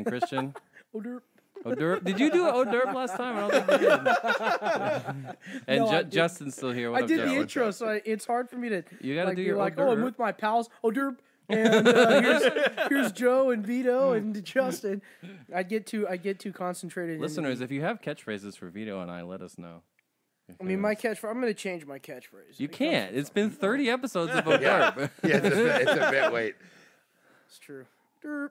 And Christian, Oh, derp. Oderp. Did you do Oderp last time? I don't think you did. and No, Ju- did- Justin's still here. What I up, did the Justin? intro, so I, it's hard for me to You gotta like, do your like, oh, I'm with my pals. Oh, derp. And uh, here's, here's Joe and Hmm. Vito and Justin. I get too I get too concentrated. Listeners, the- if you have catchphrases for Vito and I, let us know. I mean, my catchphrase. I'm going to change my catchphrase. You can't. It's been 30 episodes of Yeah, Oderp. yeah it's, a, it's a bit late. It's true. Derp.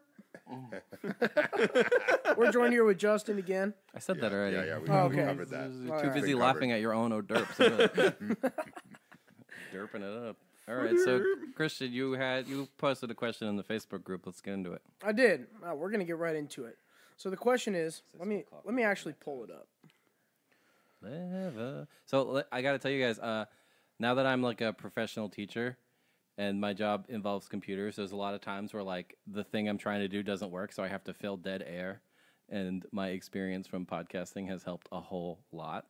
We're joined here with Justin again. I said that already. Yeah, yeah, we, Oh, we okay. covered that. You're too right. busy Been laughing at your own Oderp. So Derping it up. All right, so Christian, you had you posted a question in the Facebook group. Let's get into it. I did. Uh, we're going to get right into it. So the question is, let me let me actually pull it up. Never. So le- I got to tell you guys, uh, now that I'm like a professional teacher, and my job involves computers, there's a lot of times where like the thing I'm trying to do doesn't work, so I have to fill dead air. And my experience from podcasting has helped a whole lot.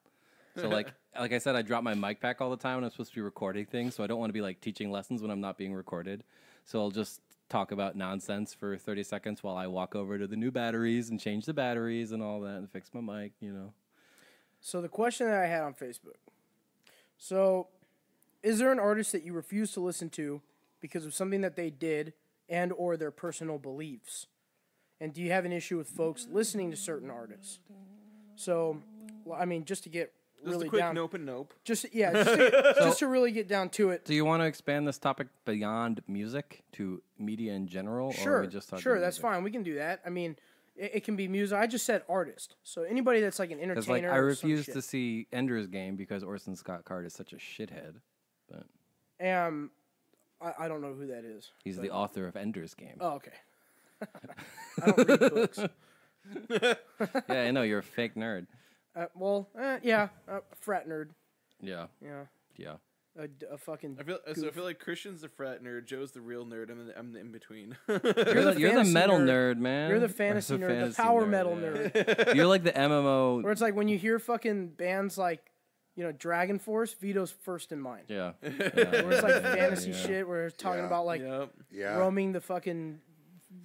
So like like I said, I drop my mic pack all the time when I'm supposed to be recording things, so I don't want to be like teaching lessons when I'm not being recorded. So I'll just talk about nonsense for 30 seconds while I walk over to the new batteries and change the batteries and all that and fix my mic, you know. So the question that I had on Facebook. So, is there an artist that you refuse to listen to because of something that they did and or their personal beliefs? And do you have an issue with folks listening to certain artists? So, well, I mean, just to get Just really a quick down, nope and nope. just yeah, just to, just to really get down to it. Do you want to expand this topic beyond music to media in general? Or Sure, we just sure, that's fine. We can do that. I mean, it, it can be music. I just said artist. So anybody that's like an Because entertainer. like I refuse to see Ender's Game because Orson Scott Card is such a shithead. But Um, I, I don't know who that is. he's the author of Ender's Game. Oh, okay. I don't read books. Yeah, I know you're a fake nerd. Uh, well, eh, yeah, uh, frat nerd. Yeah, Yeah, yeah. a, d- a fucking. I feel so. I feel like Christian's the frat nerd, Joe's the real nerd. I'm the, I'm the in between. You're, the the, you're the metal nerd. nerd, man. You're the Or fantasy nerd, the fantasy power metal yeah. nerd. You're like the MMO. Where it's like when you hear fucking bands like, you know, DragonForce, Vito's first in mind. Yeah. Where it's like fantasy yeah. shit, where it's talking Yeah. about like yep. Yeah. roaming the fucking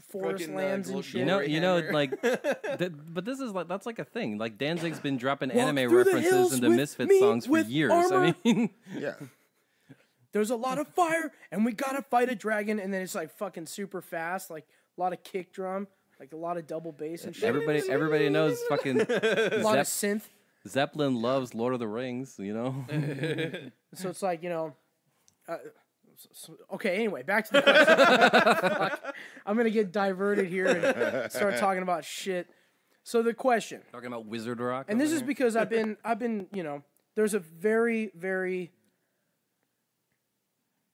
forest Fucking, uh, lands glo- and shit. You know, you know, like, th- but this is like that's like a thing. Like Danzig's been dropping Walk anime references hills into with Misfit songs for years. armor. I mean, Yeah. There's a lot of fire, and we gotta fight a dragon, and then it's like fucking super fast, like a lot of kick drum, like a lot of double bass and shit. everybody, everybody knows fucking a lot of synth. Zeppelin loves Lord of the Rings. You know. So it's like you know. Uh, s- s- okay. Anyway, back to the question. I'm gonna get diverted here and start talking about shit. So the question, Talking about Wizard Rock. and this over is because I've been, I've been, you know, there's a very, very,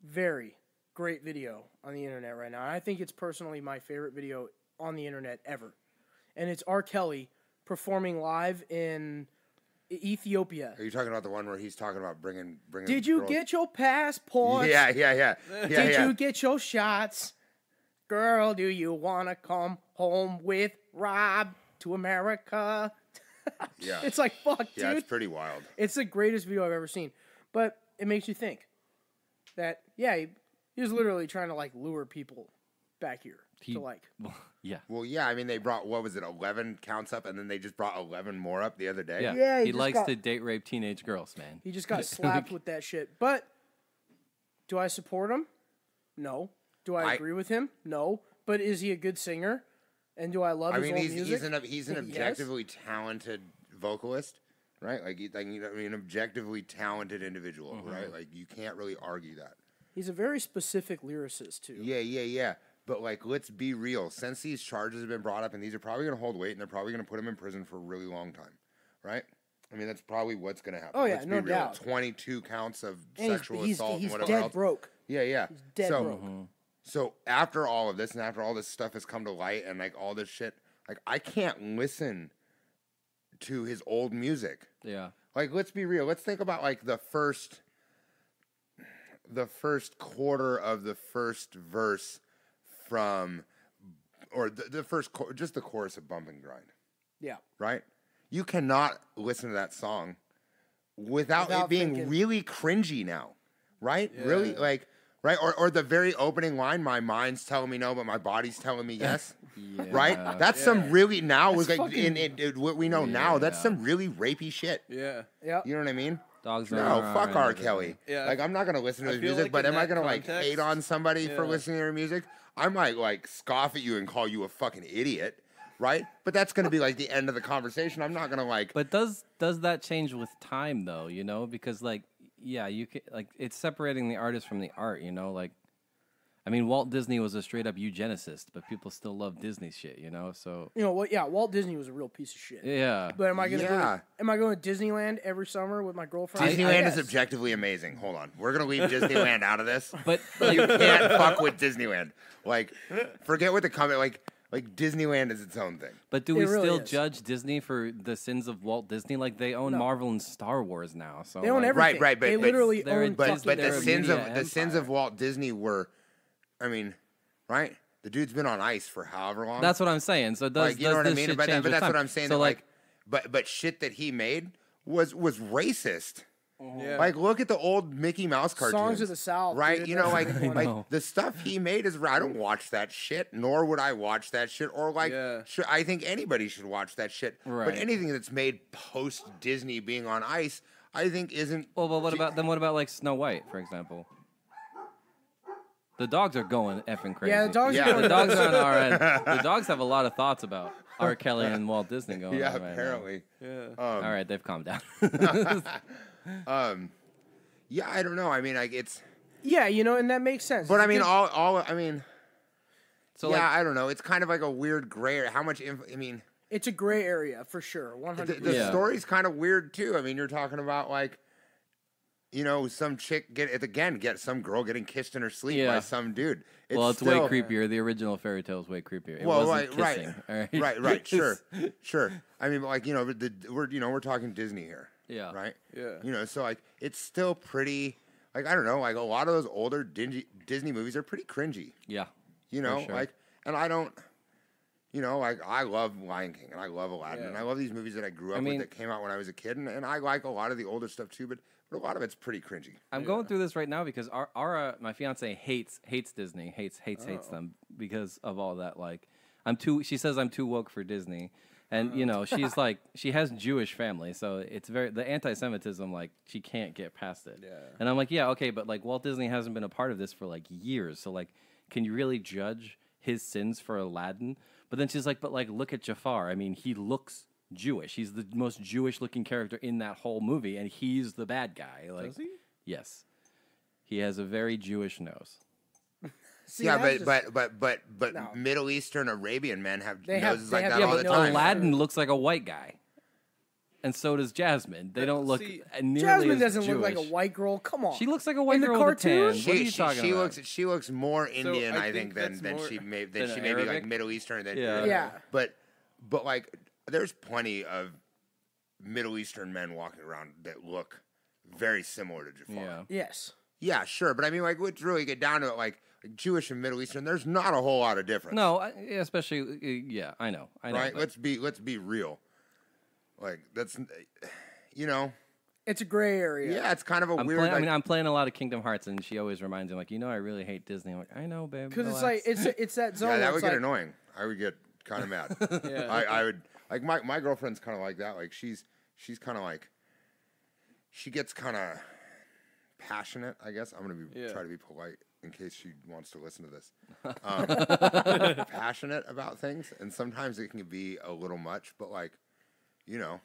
very great video on the internet right now. I think it's personally my favorite video on the internet ever, and it's R. Kelly performing live in Ethiopia. Are you talking about the one where he's talking about bringing bringing? Did you girls- get your passport? Yeah, yeah, yeah, yeah, Did yeah. you get your shots? Girl, do you want to come home with Rob to America? yeah. It's like, fuck, yeah, dude. it's pretty wild. It's the greatest video I've ever seen. But it makes you think that, yeah, he, he was literally trying to, like, lure people back here He- to, like, yeah. Well, yeah, I mean, they brought what was it, eleven counts up, and then they just brought eleven more up the other day. Yeah, Yeah, he he, likes got- to date rape teenage girls, man. he just got slapped with that shit. But do I support him? No. Do I, I- agree with him? No. But is he a good singer? And do I love I his mean, old he's music? he's an he's an Yes. objectively talented vocalist, right? Like, like you know, I mean, an objectively talented individual, Mm-hmm. right? Like you can't really argue that. He's a very specific lyricist too. Yeah, yeah, yeah. But like, let's be real. Since these charges have been brought up, and these are probably going to hold weight, and they're probably going to put him in prison for a really long time, right? I mean, that's probably what's going to happen. Oh, yeah, Let's no be real. doubt. Twenty-two counts of And sexual he's, assault he's, he's and whatever dead else. broke. Yeah, yeah. dead so, broke. Mm-hmm. so after all of this, and after all this stuff has come to light, and like all this shit, like I can't listen to his old music. Yeah. Like, let's be real. Let's think about like the first, the first quarter of the first verse from, or the, the first, cho- just the chorus of Bump and Grind, Yeah. right? You cannot listen to that song without, Without it being thinking- really cringy now, right? Really, like, right? Or or the very opening line, my mind's telling me no, but my body's telling me yes. Right? That's some really now That's with like fucking- in, in, in what we know now, that's Yeah. some really rapey shit. Yeah. yeah You know what I mean? Dogs. No, are fuck and R. Kelly. Yeah. Like I'm not gonna listen to I his music, like but am I gonna like hate on somebody for listening to their music? I might like scoff at you and call you a fucking idiot, right? But that's gonna be like the end of the conversation. I'm not gonna like But does does that change with time though? You know, because like yeah, you can like it's separating the artist from the art. You know, like I mean, Walt Disney was a straight up eugenicist, but people still love Disney shit. You know, so You know what? Yeah, Walt Disney was a real piece of shit. yeah. But am I gonna go Yeah. to, am I going to Disneyland every summer with my girlfriend? Disneyland Yes. is objectively amazing. Hold on, we're gonna leave Disneyland out of this. But you can't fuck with Disneyland. Like, forget what the comment. Like, like Disneyland is its own thing. But do It we really still is. judge Disney for the sins of Walt Disney? Like they own No. Marvel and Star Wars now. So They own like, everything. right, but- they but- literally They're a- own But fucking but the they're a sins of media the sins empire. of Walt Disney were, I mean, right? The dude's been on ice for however long. That's what I'm saying. So does, like you does know what I mean. But, change but that's time? what I'm saying. So that, like, like, but but shit that he made was was racist. Mm-hmm. Yeah. Like, look at the old Mickey Mouse cartoons. Songs of the South, right? dude, You know, like a good one. like the stuff he made is. I don't watch that shit, nor would I watch that shit, or like, Yeah. should, I think anybody should watch that shit. Right. But anything that's made post Disney being on ice, I think isn't. well, but what about then? What about like Snow White, for example? The dogs are going effing crazy. Yeah, the dogs Yeah. are going The dogs are on our end. The dogs have a lot of thoughts about R. Kelly and Walt Disney going Yeah, on right now. apparently. Yeah. Um, all right, they've calmed down. Um, yeah, I don't know. I mean, like it's. Yeah, you know, and that makes sense. But It's I a mean, good- all all. I mean, so yeah, like, I don't know. It's kind of like a weird gray. area. How much? Inf- I mean, it's a gray area for sure. One the, hundred. the Yeah. story's kind of weird too. I mean, you're talking about like, you know, some chick get it again, get some girl getting kissed in her sleep Yeah. by some dude. It's well, it's still, way creepier. The original fairy tale is way creepier. It Well, wasn't right, kissing. right, all right, right, right. Sure, sure. I mean, like you know, the, we're you know we're talking Disney here. Yeah. Right. Yeah. You know, so like it's still pretty. Like I don't know, like a lot of those older dingy, Disney movies are pretty cringy. Yeah. You know, sure. like, and I don't, you know, like I love Lion King and I love Aladdin and I love these movies that I grew up mean- with that came out when I was a kid, and, and I like a lot of the older stuff too, but but a lot of it's pretty cringy. I'm going through this right now because our, my fiance hates hates Disney, hates hates hates Oh. them because of all that. Like, I'm too. She says I'm too woke for Disney, and you know oh. she's like she has Jewish family, so it's very the anti-Semitism. Like she can't get past it. Yeah. And I'm like, yeah, okay, but like Walt Disney hasn't been a part of this for like years, so like, can you really judge his sins for Aladdin? But then she's like, but like, look at Jafar. I mean, he looks. Jewish. He's the most Jewish-looking character in that whole movie, and he's the bad guy. Like, Does he? Yes. He has a very Jewish nose. See, yeah, but just- but but but but No. Middle Eastern Arabian men have They noses they like have- that Yeah, all but the no, time. Aladdin looks like a white guy. And so does Jasmine. They don't look see, nearly Jasmine as doesn't Jewish. look like a white girl. Come on. She looks like a white In the girl with a tan. cartoon? What are She, you she, talking she about? looks she looks more Indian, I I, think think, than than she may than than she may be like Middle Eastern than Yeah. Yeah. But but like there's plenty of Middle Eastern men walking around that look very similar to Jafar. yeah. yes. Yeah, sure, but I mean, like, let's really get down to it. Like, like Jewish and Middle Eastern, there's not a whole lot of difference. No, I, especially uh, yeah, I know. I know. right? but- Let's be let's be real. Like, that's you know, It's a gray area. yeah, it's kind of a I'm weird. playing, I mean, I'm playing a lot of Kingdom Hearts, and she always reminds me, like, you know, I really hate Disney. I'm like, I know, babe. Because it's like it's it's that zone. yeah, that would get like, annoying. I would get kind of mad. Yeah. I, I would like my my girlfriend's kind of like that. Like she's she's kind of like she gets kind of passionate. I guess I'm gonna be Yeah. try to be polite in case she wants to listen to this. Um, passionate about things, and sometimes it can be a little much. But like, you know,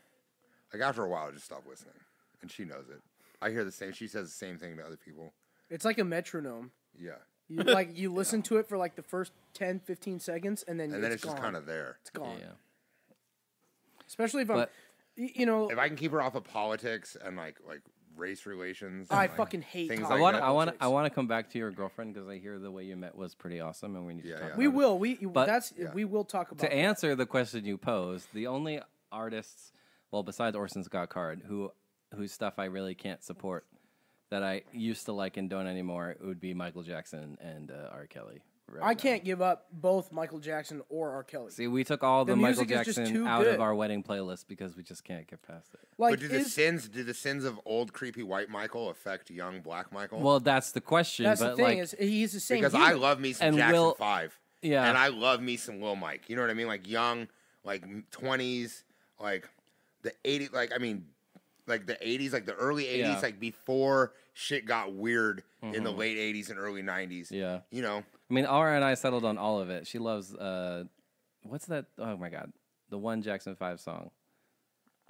like after a while, I just stop listening, and she knows it. I hear the same. She says the same thing to other people. It's like a metronome. Yeah, You like you listen to it for like the first 10, 15 seconds, and then and then it's it's just gone. kind of there. it's gone. yeah. Especially if I'm, you know, If I can keep her off of politics and like like race relations, and, I like, fucking hate things talking I want. that. I want. I want to come back to your girlfriend because I hear the way you met was pretty awesome, and we need Yeah, to talk. yeah. we about it. will. We But- that's Yeah. we will talk about to that. answer the question you posed, the only artists, well, besides Orson Scott Card, who whose stuff I really can't support, that I used to like and don't anymore, it would be Michael Jackson and uh, R. Kelly. Right I now. can't give up both Michael Jackson or R. Kelly. See, we took all the, The Michael music is just Jackson too out good. of our wedding playlist because we just can't get past it. like, but do the is, sins do the sins of old creepy white Michael affect young black Michael? Well, that's the question. that's but the thing like, is he's the same. because human. I love me some And Jackson Will- Five. Yeah. and I love me some Lil Mike. You know what I mean? Like young, like twenties, like the eighties. Like I mean, like the eighties, like the early eighties, Yeah. Mm-hmm. like before shit got weird in the late eighties and early nineties. yeah. You know, I mean, Aura and I settled on all of it. She loves uh, what's that? Oh my god, the one Jackson Five song.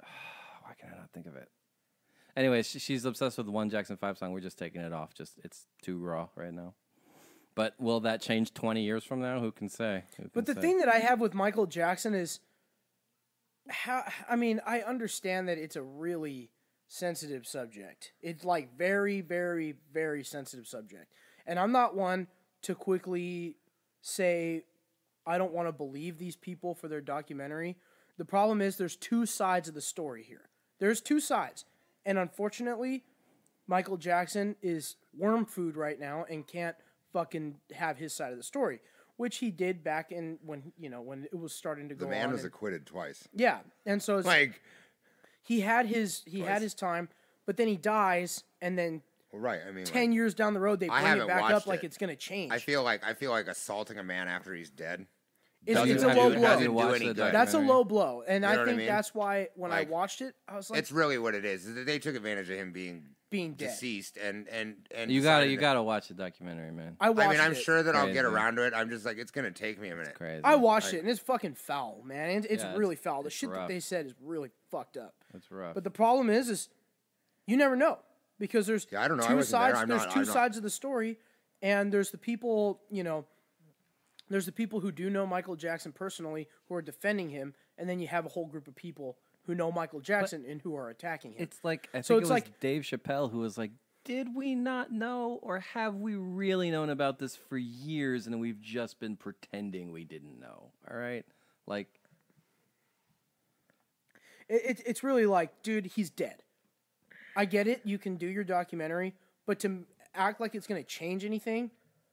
Why can I not think of it? Anyway, she, she's obsessed with the one Jackson Five song. We're just taking it off. Just it's too raw right now. But will that change twenty years from now? Who can say? Who can But the say? thing that I have with Michael Jackson is how I mean, I understand that it's a really sensitive subject. It's like very, very, very sensitive subject. And I'm not one to quickly say I don't want to believe these people for their documentary. The problem is there's two sides of the story here. There's two sides. And unfortunately, Michael Jackson is worm food right now and can't fucking have his side of the story, which he did back in when you know when it was starting to the go The man was and- acquitted twice. yeah, and so it's, Like, he had his he had his time, but then he dies, and then well, right? I mean, like, ten years down the road they I bring it back up watched like it's gonna change. I feel like I feel like assaulting a man after he's dead. it's, it's a low blow. do Watch any the good. That's a low blow, and You I know I think mean? that's why when Like, I watched it, I was like, it's really what it is. is that They took advantage of him being being dead. deceased, and and and You gotta decided you that- gotta watch the documentary, man. I watched I mean, I'm it. sure that I'll get Crazy. around to it. I'm just like, it's gonna take me a minute. Crazy. I watched it, and it's fucking foul, man. And it's Yeah, it's- really foul. The it's shit that rough. they said is really fucked up. It's rough. But the problem is, is you never know because there's Yeah, I don't know. I two wasn't there. sides. I'm there's not- 2 I'm not- sides of the story, and there's the people, you know, there's the people who do know Michael Jackson personally who are defending him, and then you have a whole group of people who know Michael Jackson and who are attacking him. It's like I think So it it's was like- Dave Chappelle who was like, "Did we not know, or have we really known about this for years, and we've just been pretending we didn't know?" All right, like It, it, it's really like, dude, he's dead. I get it. You can do your documentary, but to act like it's gonna change anything,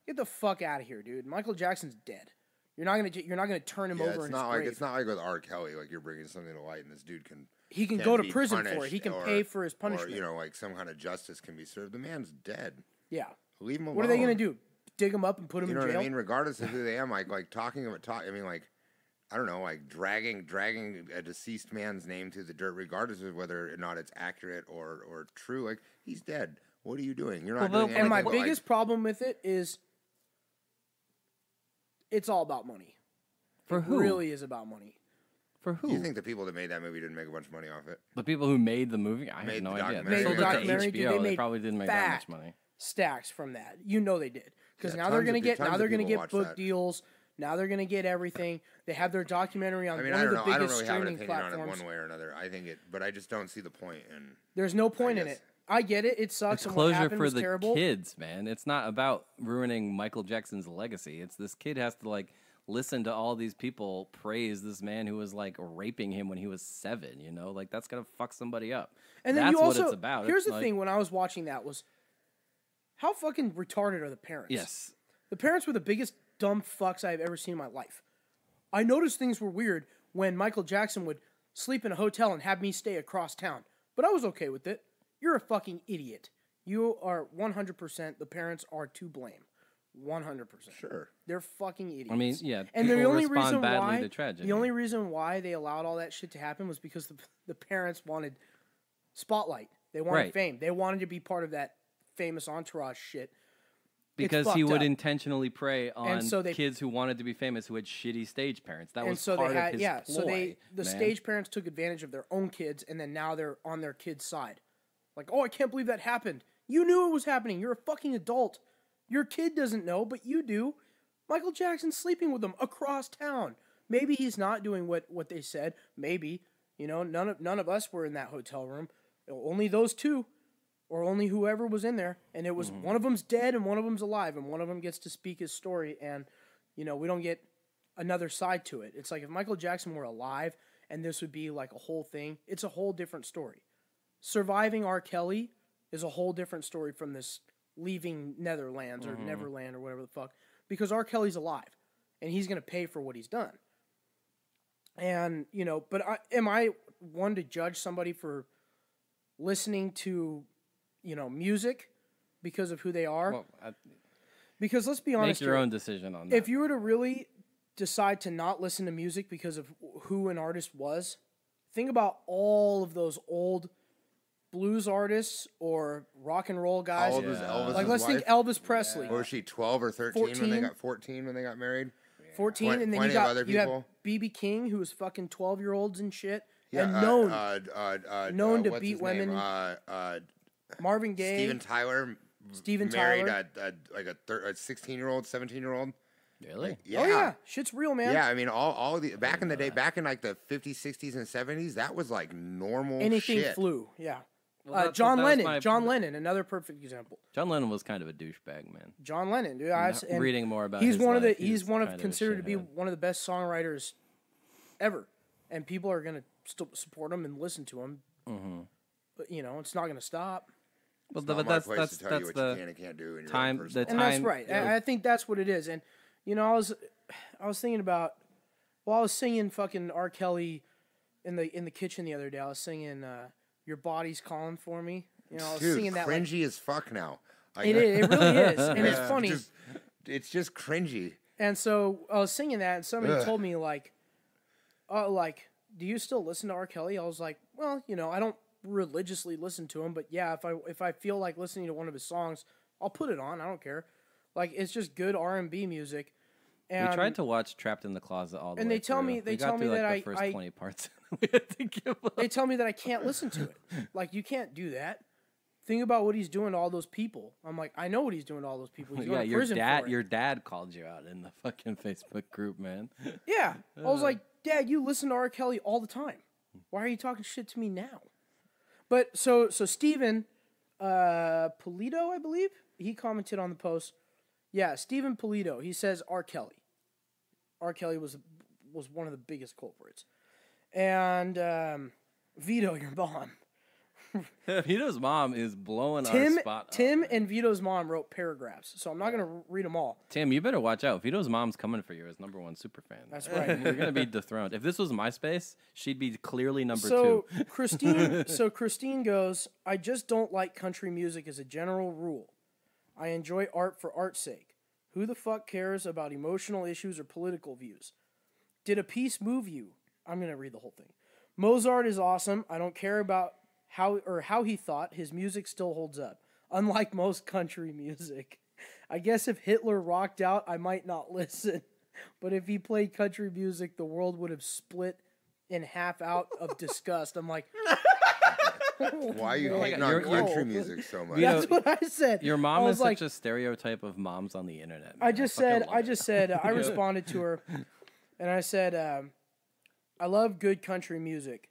get the fuck out of here, dude. Michael Jackson's dead. You're not gonna you're not gonna turn him Yeah, over it's in not his like grave. it's not like with R. Kelly. Like you're bringing something to light, and this dude can he can can go to prison for it. He can or- pay for his or, punishment. you know, like some kind of justice can be served. The man's dead. yeah. Leave him alone. What are they gonna do? Dig him up and put him You know in what jail? I mean? Regardless of who they am, like like talking about talk. I mean, like I don't know, like dragging dragging a deceased man's name through the dirt, regardless of whether or not it's accurate or or true. Like he's dead. What are you doing? You're not Well, doing the- And my anything but, like- biggest problem with it is it's all about money. for It who? really is about money. For who? you think the people that made that movie didn't make a bunch of money off it? the people who made the movie? I Made have no the idea. documentary. They Made sold the it to documentary, dude, HBO. they They, made probably didn't make that much fat money. Stacks from that. You know they did. Because Yeah, now they're tons gonna of pe- get tons now of they're gonna people get watch book that. deals. Now they're gonna get everything. They have their documentary on I mean, one I of don't the know. I don't biggest really have an streaming opinion on it platforms. one way or another. I think it, but I just don't see the point in. There's no point in guess. it. I get it. It sucks. It's closure for the terrible. kids, man. It's not about ruining Michael Jackson's legacy. It's this kid has to like listen to all these people praise this man who was like raping him when he was seven. You know, like that's gonna fuck somebody up. And then that's you also what it's about. here's It's the like- thing: when I was watching that, was how fucking retarded are the parents? Yes, The parents were the biggest dumb fucks I've ever seen in my life. I noticed things were weird when Michael Jackson would sleep in a hotel and have me stay across town, but I was okay with it. You're a fucking idiot. You are 100%, the parents are to blame. 100%. Sure. They're fucking idiots. I mean, yeah, And the people only reason why to tragedy. the only reason why they allowed all that shit to happen was because the, the parents wanted spotlight. They wanted Right. fame. They wanted to be part of that famous entourage shit. because he would up. intentionally prey on so they- kids who wanted to be famous who had shitty stage parents. That was so part they had of his yeah ploy, so they the man. stage parents took advantage of their own kids and then now they're on their kids side like oh i can't believe that happened. You knew it was happening. You're a fucking adult. Your kid doesn't know but you do. Michael jackson's sleeping with them across town. Maybe he's not doing what what they said. Maybe. You know none of none of us were in that hotel room. Only those two or only whoever was in there. And it was Mm-hmm. one of them's dead and one of them's alive and one of them gets to speak his story and you know we don't get another side to it. It's like if michael jackson were alive and this would be like a whole thing it's a whole different story surviving r kelly is a whole different story from this leaving netherlands or mm-hmm. neverland or whatever the fuck because R. Kelly's alive, and he's gonna pay for what he's done. And you know, but I, am I one to judge somebody for listening to, you know, music because of who they are? Well, I, because let's be make honest, your here, own decision on that. if you were to really decide to not listen to music because of who an artist was, think about all of those old blues artists or rock and roll guys. All Yeah. Elvis's like let's wife. think Elvis Presley, Or was she 12 or 13 when 14? they got 14 when they got married? fourteen, Plen- and then you got other you have people. BB King who was fucking twelve year olds and shit, Yeah, and uh, known uh, uh, uh, known uh, to beat women. Uh, uh, Marvin Gaye. Steven Tyler. Steven married Tyler. A, a, like a, thir- a 16 year old, 17 year old. really? Yeah. Oh yeah, shit's real, man. Yeah, I mean, all, all the back in the day, back in like the 50s, 60s, and 70s, that was like normal anything shit. flew. Yeah. Well, uh, John that Lennon. my- John Lennon, another perfect example. John Lennon was kind of a douchebag, man. John Lennon, dude. I, Not and reading more about he's his one of the life, he he's one of kind of considered to be one of the best songwriters ever, and people are gonna st- support him and listen to him. Mm-hmm. But you know, it's not gonna stop. Well, It's the, not but my that's place that's to tell that's you what the you can and can't do in your time- own the personal and that's right. yeah. I, I think that's what it is. And you know, I was I was thinking about well, I was singing fucking R. Kelly in the in the kitchen the other day. I was singing uh, "Your Body's Calling for Me." You know, I was Dude, singing that. Like, cringy as fuck now. Like, it is. It really is, and it's funny. just- it's just cringy. And so I was singing that, and somebody Ugh. told me like, "Oh, like, do you still listen to R. Kelly?" I was like, "Well, you know, I don't religiously listen to him, but yeah, if I if I feel like listening to one of his songs, I'll put it on. I don't care. Like, it's just good R and B music." And we tried to watch Trapped in the Closet all the and way they tell through. me- they we got tell me through, like, that the I- first I- twenty parts. we had to give up. they tell me that I can't listen to it. Like, you can't do that. Think about what he's doing to all those people. I'm like, I know what he's doing to all those people. He's yeah, your dad, your dad called you out in the fucking Facebook group, man. Yeah. I was like, Dad, you listen to R. Kelly all the time. Why are you talking shit to me now? But so so Steven uh Polito, I believe, he commented on the post. Yeah, Stephen Polito, he says R. Kelly. R. Kelly was was one of the biggest culprits. And um Vito, your mom. Vito's mom is blowing Tim our spot. up, Tim man. and Vito's mom wrote paragraphs, so I'm not gonna read them all. Tim, you better watch out. Vito's mom's coming for you as number one super fan. That's right. You're gonna be dethroned. If this was MySpace, she'd be clearly number so two. Christine, so Christine goes, I just don't like country music as a general rule. I enjoy art for art's sake. Who the fuck cares about emotional issues or political views? Did a piece move you? I'm gonna read the whole thing. Mozart is awesome. I don't care about how or how he thought. His music still holds up, unlike most country music. I guess if Hitler rocked out, I might not listen. But if he played country music, the world would have split in half out of disgust. I'm like, Why are you Whoa. hating You're- on you're- country music so much? You know, that's what I said. Your mom was is like, such a stereotype of moms on the internet. I just fucking said, love I it. just said, I responded to her, and I said, um, I love good country music,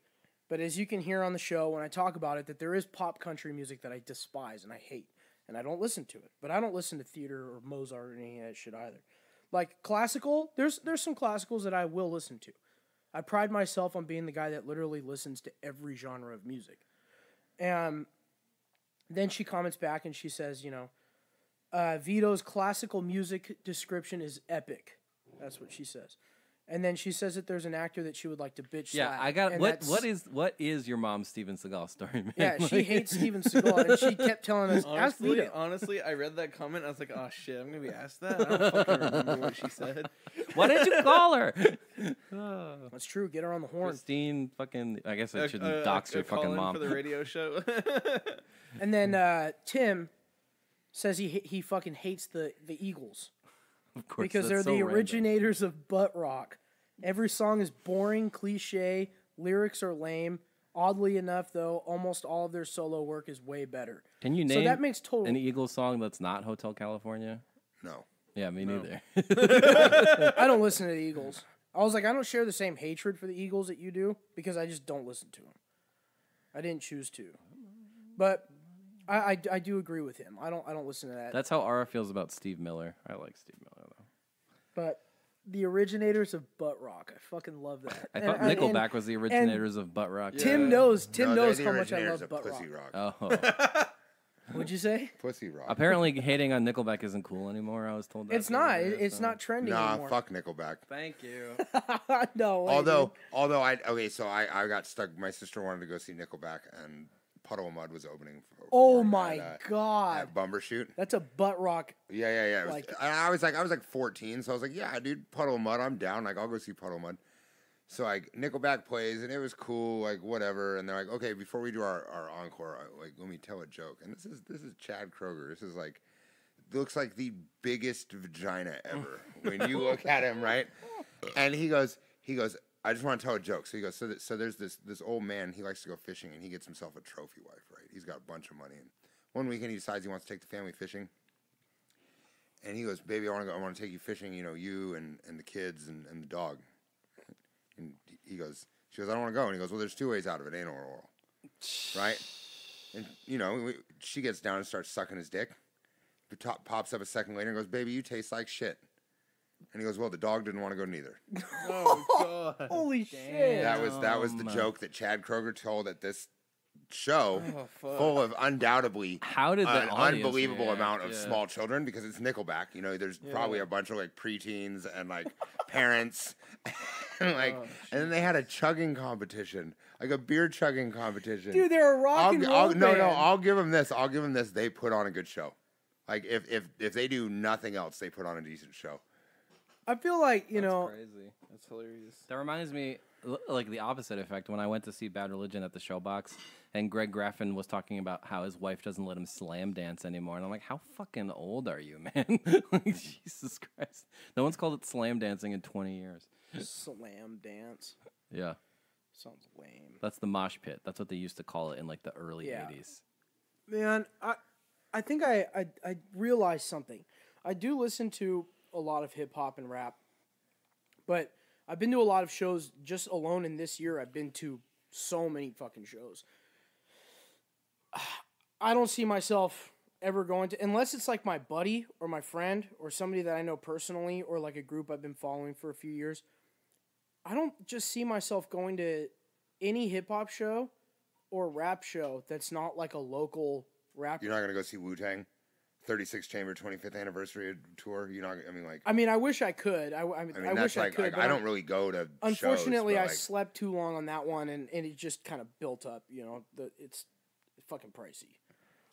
but as you can hear on the show when I talk about it, that there is pop country music that I despise and I hate, and I don't listen to it. But I don't listen to theater or Mozart or any of that shit either. Like classical, there's there's some classicals that I will listen to. I pride myself on being the guy that literally listens to every genre of music. And then she comments back and she says, you know, uh, Vito's classical music description is epic. That's what she says. And then she says that there's an actor that she would like to bitch Yeah, slap, I got and what what is what is your mom's Steven Seagal story, man? Yeah, she hates Steven Seagal, and she kept telling us, ask Honestly, Vito. honestly, I read that comment. I was like, "Oh shit, I'm gonna be asked that." I don't fucking remember what she said. Why didn't you call her? That's true. Get her on the horn. Christine, fucking. I guess I Uh, shouldn't uh, dox uh, your fucking mom. for the radio show. And then uh, Tim says he he fucking hates the the Eagles of course, because they're so the random. originators of butt rock. Every song is boring, cliche, lyrics are lame. Oddly enough, though, almost all of their solo work is way better. Can you So name that makes total. an Eagles song that's not Hotel California? No. Yeah, me neither. I don't listen to the Eagles. I was like, I don't share the same hatred for the Eagles that you do because I just don't listen to them. I didn't choose to, but I, I, I do agree with him. I don't I don't listen to that. That's how Ara feels about Steve Miller. I like Steve Miller though. but the originators of butt rock, I fucking love that. I And- thought and- and Nickelback was the originators of butt rock. Tim Yeah. knows Tim No, they're knows the how much I originators love of butt Pussy rock. rock. Oh, What'd you say? Pussy rock. Apparently, hating on Nickelback isn't cool anymore. I was told that. It's the other not. day, It- It's so- not trending Nah, anymore. fuck Nickelback. Thank you. no. way, although, dude. although I okay, so I, I got stuck. My sister wanted to go see Nickelback, and Puddle of Mudd was opening. For, Oh for- my at, uh, god, At Bumbershoot. that's a butt rock. Yeah, yeah, yeah. It was- Like- I, I was like, I was like 14, so I was like, yeah, dude, Puddle of Mudd, I'm down. Like, I'll go see Puddle of Mudd. So like Nickelback plays, and it was cool, like whatever. And they're like, okay, before we do our, our encore, uh, like let me tell a joke. And this is this is Chad Kroeger. This is like looks like the biggest vagina ever when you look at him, right? And he goes, he goes, I just want to tell a joke. So he goes, so, th- so there's this this old man. He likes to go fishing, and he gets himself a trophy wife, right? He's got a bunch of money, and one weekend he decides he wants to take the family fishing. And he goes, "Baby, I want to go. I want to take you fishing. You know, you and, and the kids and, and the dog." And he goes, "She goes, I don't want to go." And he goes, "Well, there's two ways out of it, anal or oral, right?" And you know, we, she gets down and starts sucking his dick. The top pops up a second later and goes, "Baby, you taste like shit." And he goes, "Well, the dog didn't want to go neither." Oh god. Holy shit! That was that was the joke that Chad Kroger told at this show, Oh, full of undoubtedly How did an unbelievable react? amount of Yeah. small children because it's Nickelback. You know, there's probably a bunch of like preteens and like parents, and like, Oh, and then they had a chugging competition, like a beer chugging competition. Dude, they're a rock I'll, and roll I'll, no, no. I'll give them this. I'll give them this. They put on a good show. Like if if if they do nothing else, they put on a decent show. I feel like you That's know. crazy. That's hilarious. That reminds me, like the opposite effect. When I went to see Bad Religion at the Showbox, and Greg Graffin was talking about how his wife doesn't let him slam dance anymore, and I'm like, how fucking old are you, man? like, Jesus Christ, no one's called it slam dancing in 20 years. Slam dance Yeah, sounds lame. that's the mosh pit. That's what they used to call it in like the early Yeah. 80s. Man, I I think I, I I realized something. I do listen to a lot of hip hop and rap, but I've been to a lot of shows just alone in this year. I've been to so many fucking shows. I don't see myself ever going to unless it's like my buddy or my friend or somebody that I know personally or like a group I've been following for a few years. I don't just see myself going to any hip hop show or rap show that's not like a local rapper. You're not gonna go see Wu Tang, 36 Chamber 25th anniversary tour. You're not. I mean, like. I mean, I wish I could. I, I, I mean, I that's wish like, I could. I I'm- don't really go to. Unfortunately, shows, I like, slept too long on that one, and, and it just kind of built up. You know, the it's fucking pricey.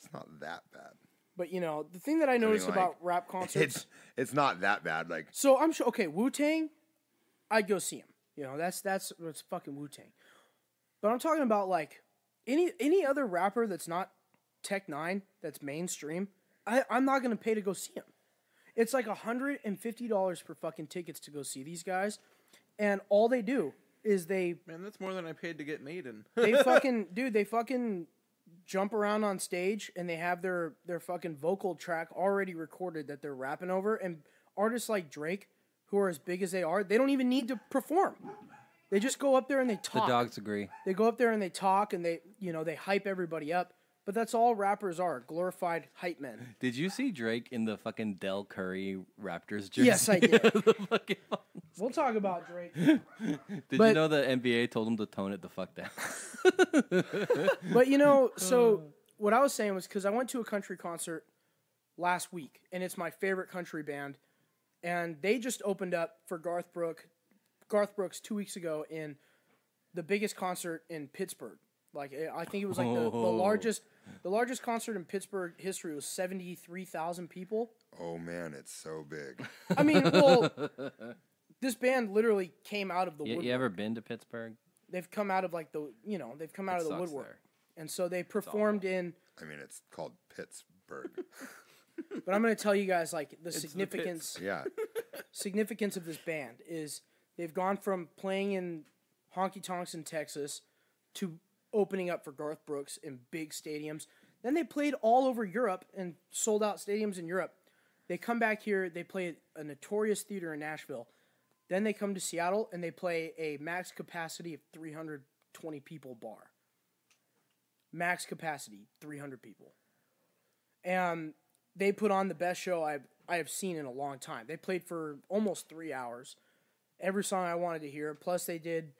It's not that bad. But you know, the thing that I noticed like, about rap concerts. It's it's not that bad. Like so I'm sure. Okay, Wu Tang, I'd go see him. You know, that's that's that's fucking Wu Tang. But I'm talking about like any any other rapper that's not Tech N9ne, that's mainstream. I I'm not gonna pay to go see him. It's like hundred and fifty dollars for fucking tickets to go see these guys, and all they do is they Man, that's more than I paid to get Maiden. they fucking dude they fucking jump around on stage and they have their their fucking vocal track already recorded that they're rapping over. And artists like Drake who are as big as they are they don't even need to perform. They just go up there and they talk. The dogs agree. they go up there and they talk and they you know they hype everybody up but that's all rappers are glorified hype men Did you see Drake in the fucking Dell Curry Raptors jersey? Yes, I did. Fucking- we'll talk about Drake Did But- you know the NBA told him to tone it the fuck down? But you know, so uh. what I was saying was because I went to a country concert last week, and it's my favorite country band, and they just opened up for Garth Brooks, Garth Brooks two weeks ago in the biggest concert in Pittsburgh. Like eh, I think it was like the, the Oh. largest, the largest concert in Pittsburgh history was seventy three thousand people. oh man, it's so big. I mean, well, this band literally came out of the you, woodwork. you ever been to Pittsburgh? They've come out of like the you know they've come out It of the woodwork, there. and so they performed in. I mean, it's called Pittsburgh. But I'm going to tell you guys like the the pits. significance Yeah, significance of this band is they've gone from playing in honky tonks in Texas to opening up for Garth Brooks in big stadiums. Then they played all over Europe and sold out stadiums in Europe. They come back here, they play a notorious theater in Nashville. Then they come to Seattle and they play a max capacity of 320 people bar. Max capacity, 300 people. And they put on the best show I've I have seen in a long time. They played for almost three hours, every song I wanted to hear. Plus, they did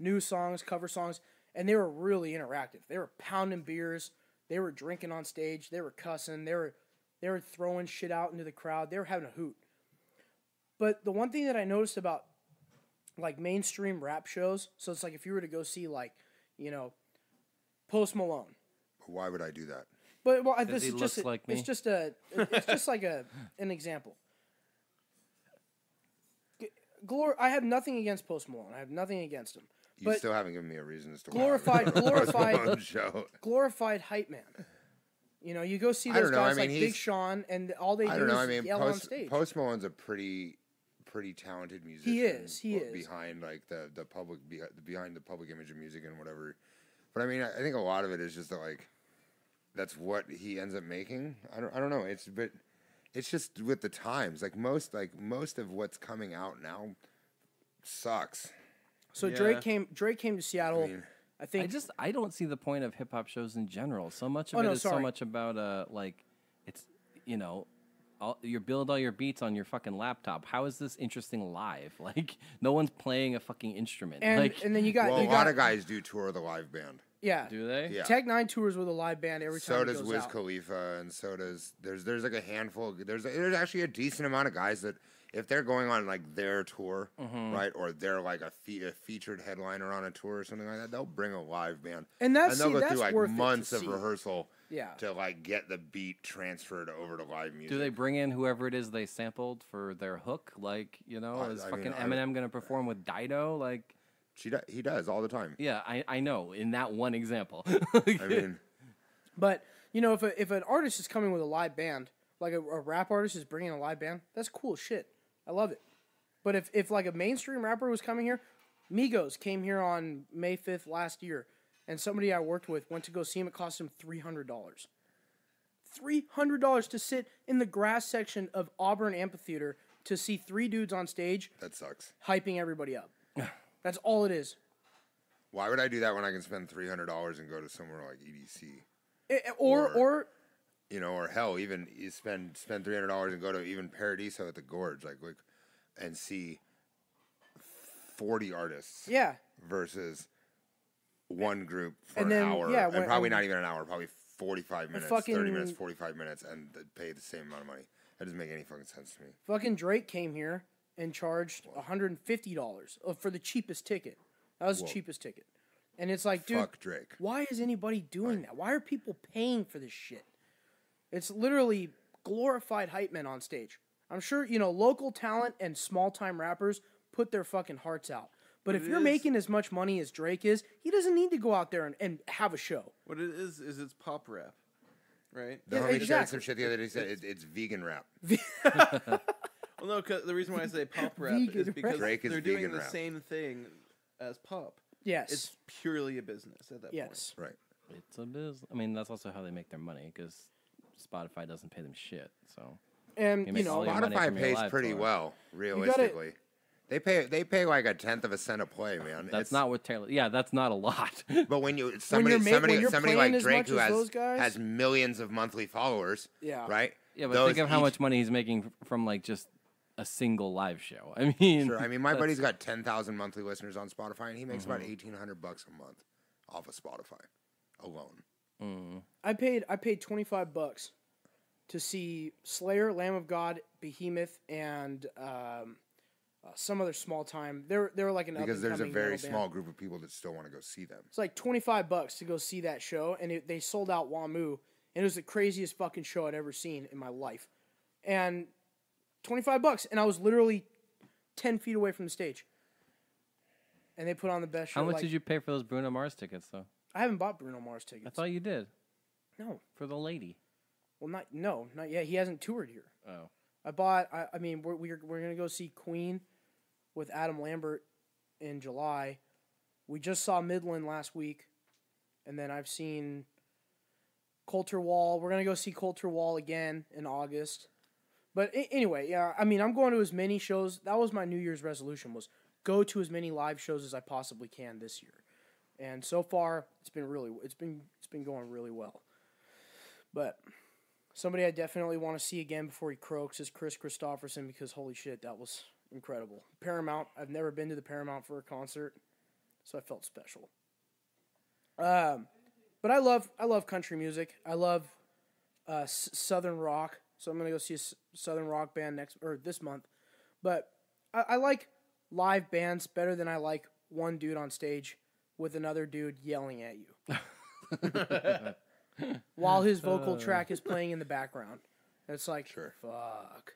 new songs, cover songs, and they were really interactive. They were pounding beers, They were drinking on stage. They were cussing. They were they were throwing shit out into the crowd. They were having a hoot. But the one thing that I noticed about like mainstream rap shows, so it's like if you were to go see like, you know, Post Malone. Why would I do that? But well, this he is just looks a, like it's just a it's just like a an example. G- Glor- I have nothing against Post Malone. I have nothing against him. You But still haven't given me a reason as to glorified- glorified- show. glorified hype man. You know, you go see those don't. I guys mean, like Big Sean, and all they I do don't know. is I mean, yell on Post, stage. Post Malone's a pretty, pretty talented musician. He is, he but is. behind like the the public behind the public image of music and whatever. But I mean, I I think a lot of it is just that like that's what he ends up making. I don't I don't know. It's but it's just with the times. Like most like most of what's coming out now sucks. So Yeah. Drake came. Drake came to Seattle. I, mean- think. I just I don't see the point of hip hop shows in general. So much of Oh, it no, is so much about uh like it's you know all, you build all your beats on your fucking laptop. How is this interesting live? Like no one's playing a fucking instrument. and like and then you got Well, you a lot got of guys do tour the live band. yeah. do they? Yeah. Tech N9ne tours with a live band every time. So does goes Wiz out. Khalifa, and so does there's there's like a handful. There's there's actually a decent amount of guys that if they're going on like their tour, Mm-hmm. right, or they're like a, fe- a featured headliner on a tour or something like that, they'll bring a live band, And that's- they'll see, go that's through like worth it to months of see. rehearsal, Yeah. to like get the beat transferred over to live music. Do they bring in whoever it is they sampled for their hook? Like, you know, I- is I fucking mean, Eminem gonna perform with Dido? Like, She do, he does all the time. yeah, I, I know in that one example. I mean, But you know, if a, if an artist is coming with a live band, like a, a rap artist is bringing a live band, that's cool shit. I love it. But if if like a mainstream rapper was coming here, Migos came here on May fifth last year, and somebody I worked with went to go see him. It cost him three hundred dollars. Three hundred dollars to sit in the grass section of Auburn Amphitheater to see three dudes on stage that sucks. hyping everybody up. That's all it is. Why would I do that when I can spend three hundred dollars and go to somewhere like EDC? Eh, eh, Or Or- or you know, or hell, even you spend spend three hundred dollars and go to even Paradiso at the Gorge, like like, and see forty artists yeah, versus one group for And an then, hour, yeah, and probably and- not even an hour, probably forty five minutes, fucking- thirty minutes, forty five minutes, and pay the same amount of money. That doesn't make any fucking sense to me. Fucking Drake came here and charged $150 uh, for the cheapest ticket. That was the cheapest ticket. And it's like, dude, Fuck Drake. why is anybody doing that? Why are people paying for this shit? It's literally glorified hype men on stage. I'm sure, you know, local talent and small time rappers put their fucking hearts out. But if you're is- making as much money as Drake is, he doesn't need to go out there and, and have a show. What it is is it's pop rap, right? The Yeah, homie shared exactly. some shit the other day. He said it's, it's vegan rap. Well, no, 'cause the reason why I say pop rap Vegan is because. Drake is they're doing vegan the rap. same thing as pop. Yes. It's purely a business at that point. yes. Right. it's a business. I mean, that's also how they make their money because Spotify doesn't pay them shit. So And, You you know, all your money Spotify pays pretty tour. well, realistically. They pay they pay like a tenth of a cent a play, man. that's It's- not what Taylor. Yeah, that's not a lot. But when you somebody you're somebody when somebody like Drake who has guys- has millions of monthly followers, Yeah. right? yeah, but Those think of how each- much money he's making from like just a single live show. I mean, Sure. I mean, my buddy's got ten thousand monthly listeners on Spotify, and he makes about Mm-hmm. eighteen hundred bucks a month off of Spotify alone. I paid I paid twenty five bucks to see Slayer, Lamb of God, Behemoth, and um, uh, some other small time. They're they're like an Because there's a very small group of people that still want to go see them. It's like twenty five bucks to go see that show, and it, they sold out WAMU, and it was the craziest fucking show I'd ever seen in my life. And twenty five bucks, and I was literally ten feet away from the stage. And they put on the best show. How much like- did you pay for those Bruno Mars tickets though? I haven't bought Bruno Mars tickets. I thought you did no, for the lady. well, not no, not yet. He hasn't toured here. Oh, I bought. I, I mean, we're we're we're gonna go see Queen with Adam Lambert in July. We just saw Midland last week, and then I've seen Colter Wall. We're gonna go see Colter Wall again in August. But anyway, yeah. I mean, I'm going to as many shows. That was my New Year's resolution: was go to as many live shows as I possibly can this year. And so far, it's been really. It's been it's been going really well. But Somebody I definitely want to see again before he croaks is Kris Kristofferson because holy shit, that was incredible. Paramount, I've never been to the Paramount for a concert, so I felt special. Um, But I love I love country music. I love uh, s- southern rock. So I'm gonna go see a s- southern rock band next or this month. But I, I like live bands better than I like one dude on stage with another dude yelling at you while his vocal uh. track is playing in the background. It's like Sure. fuck.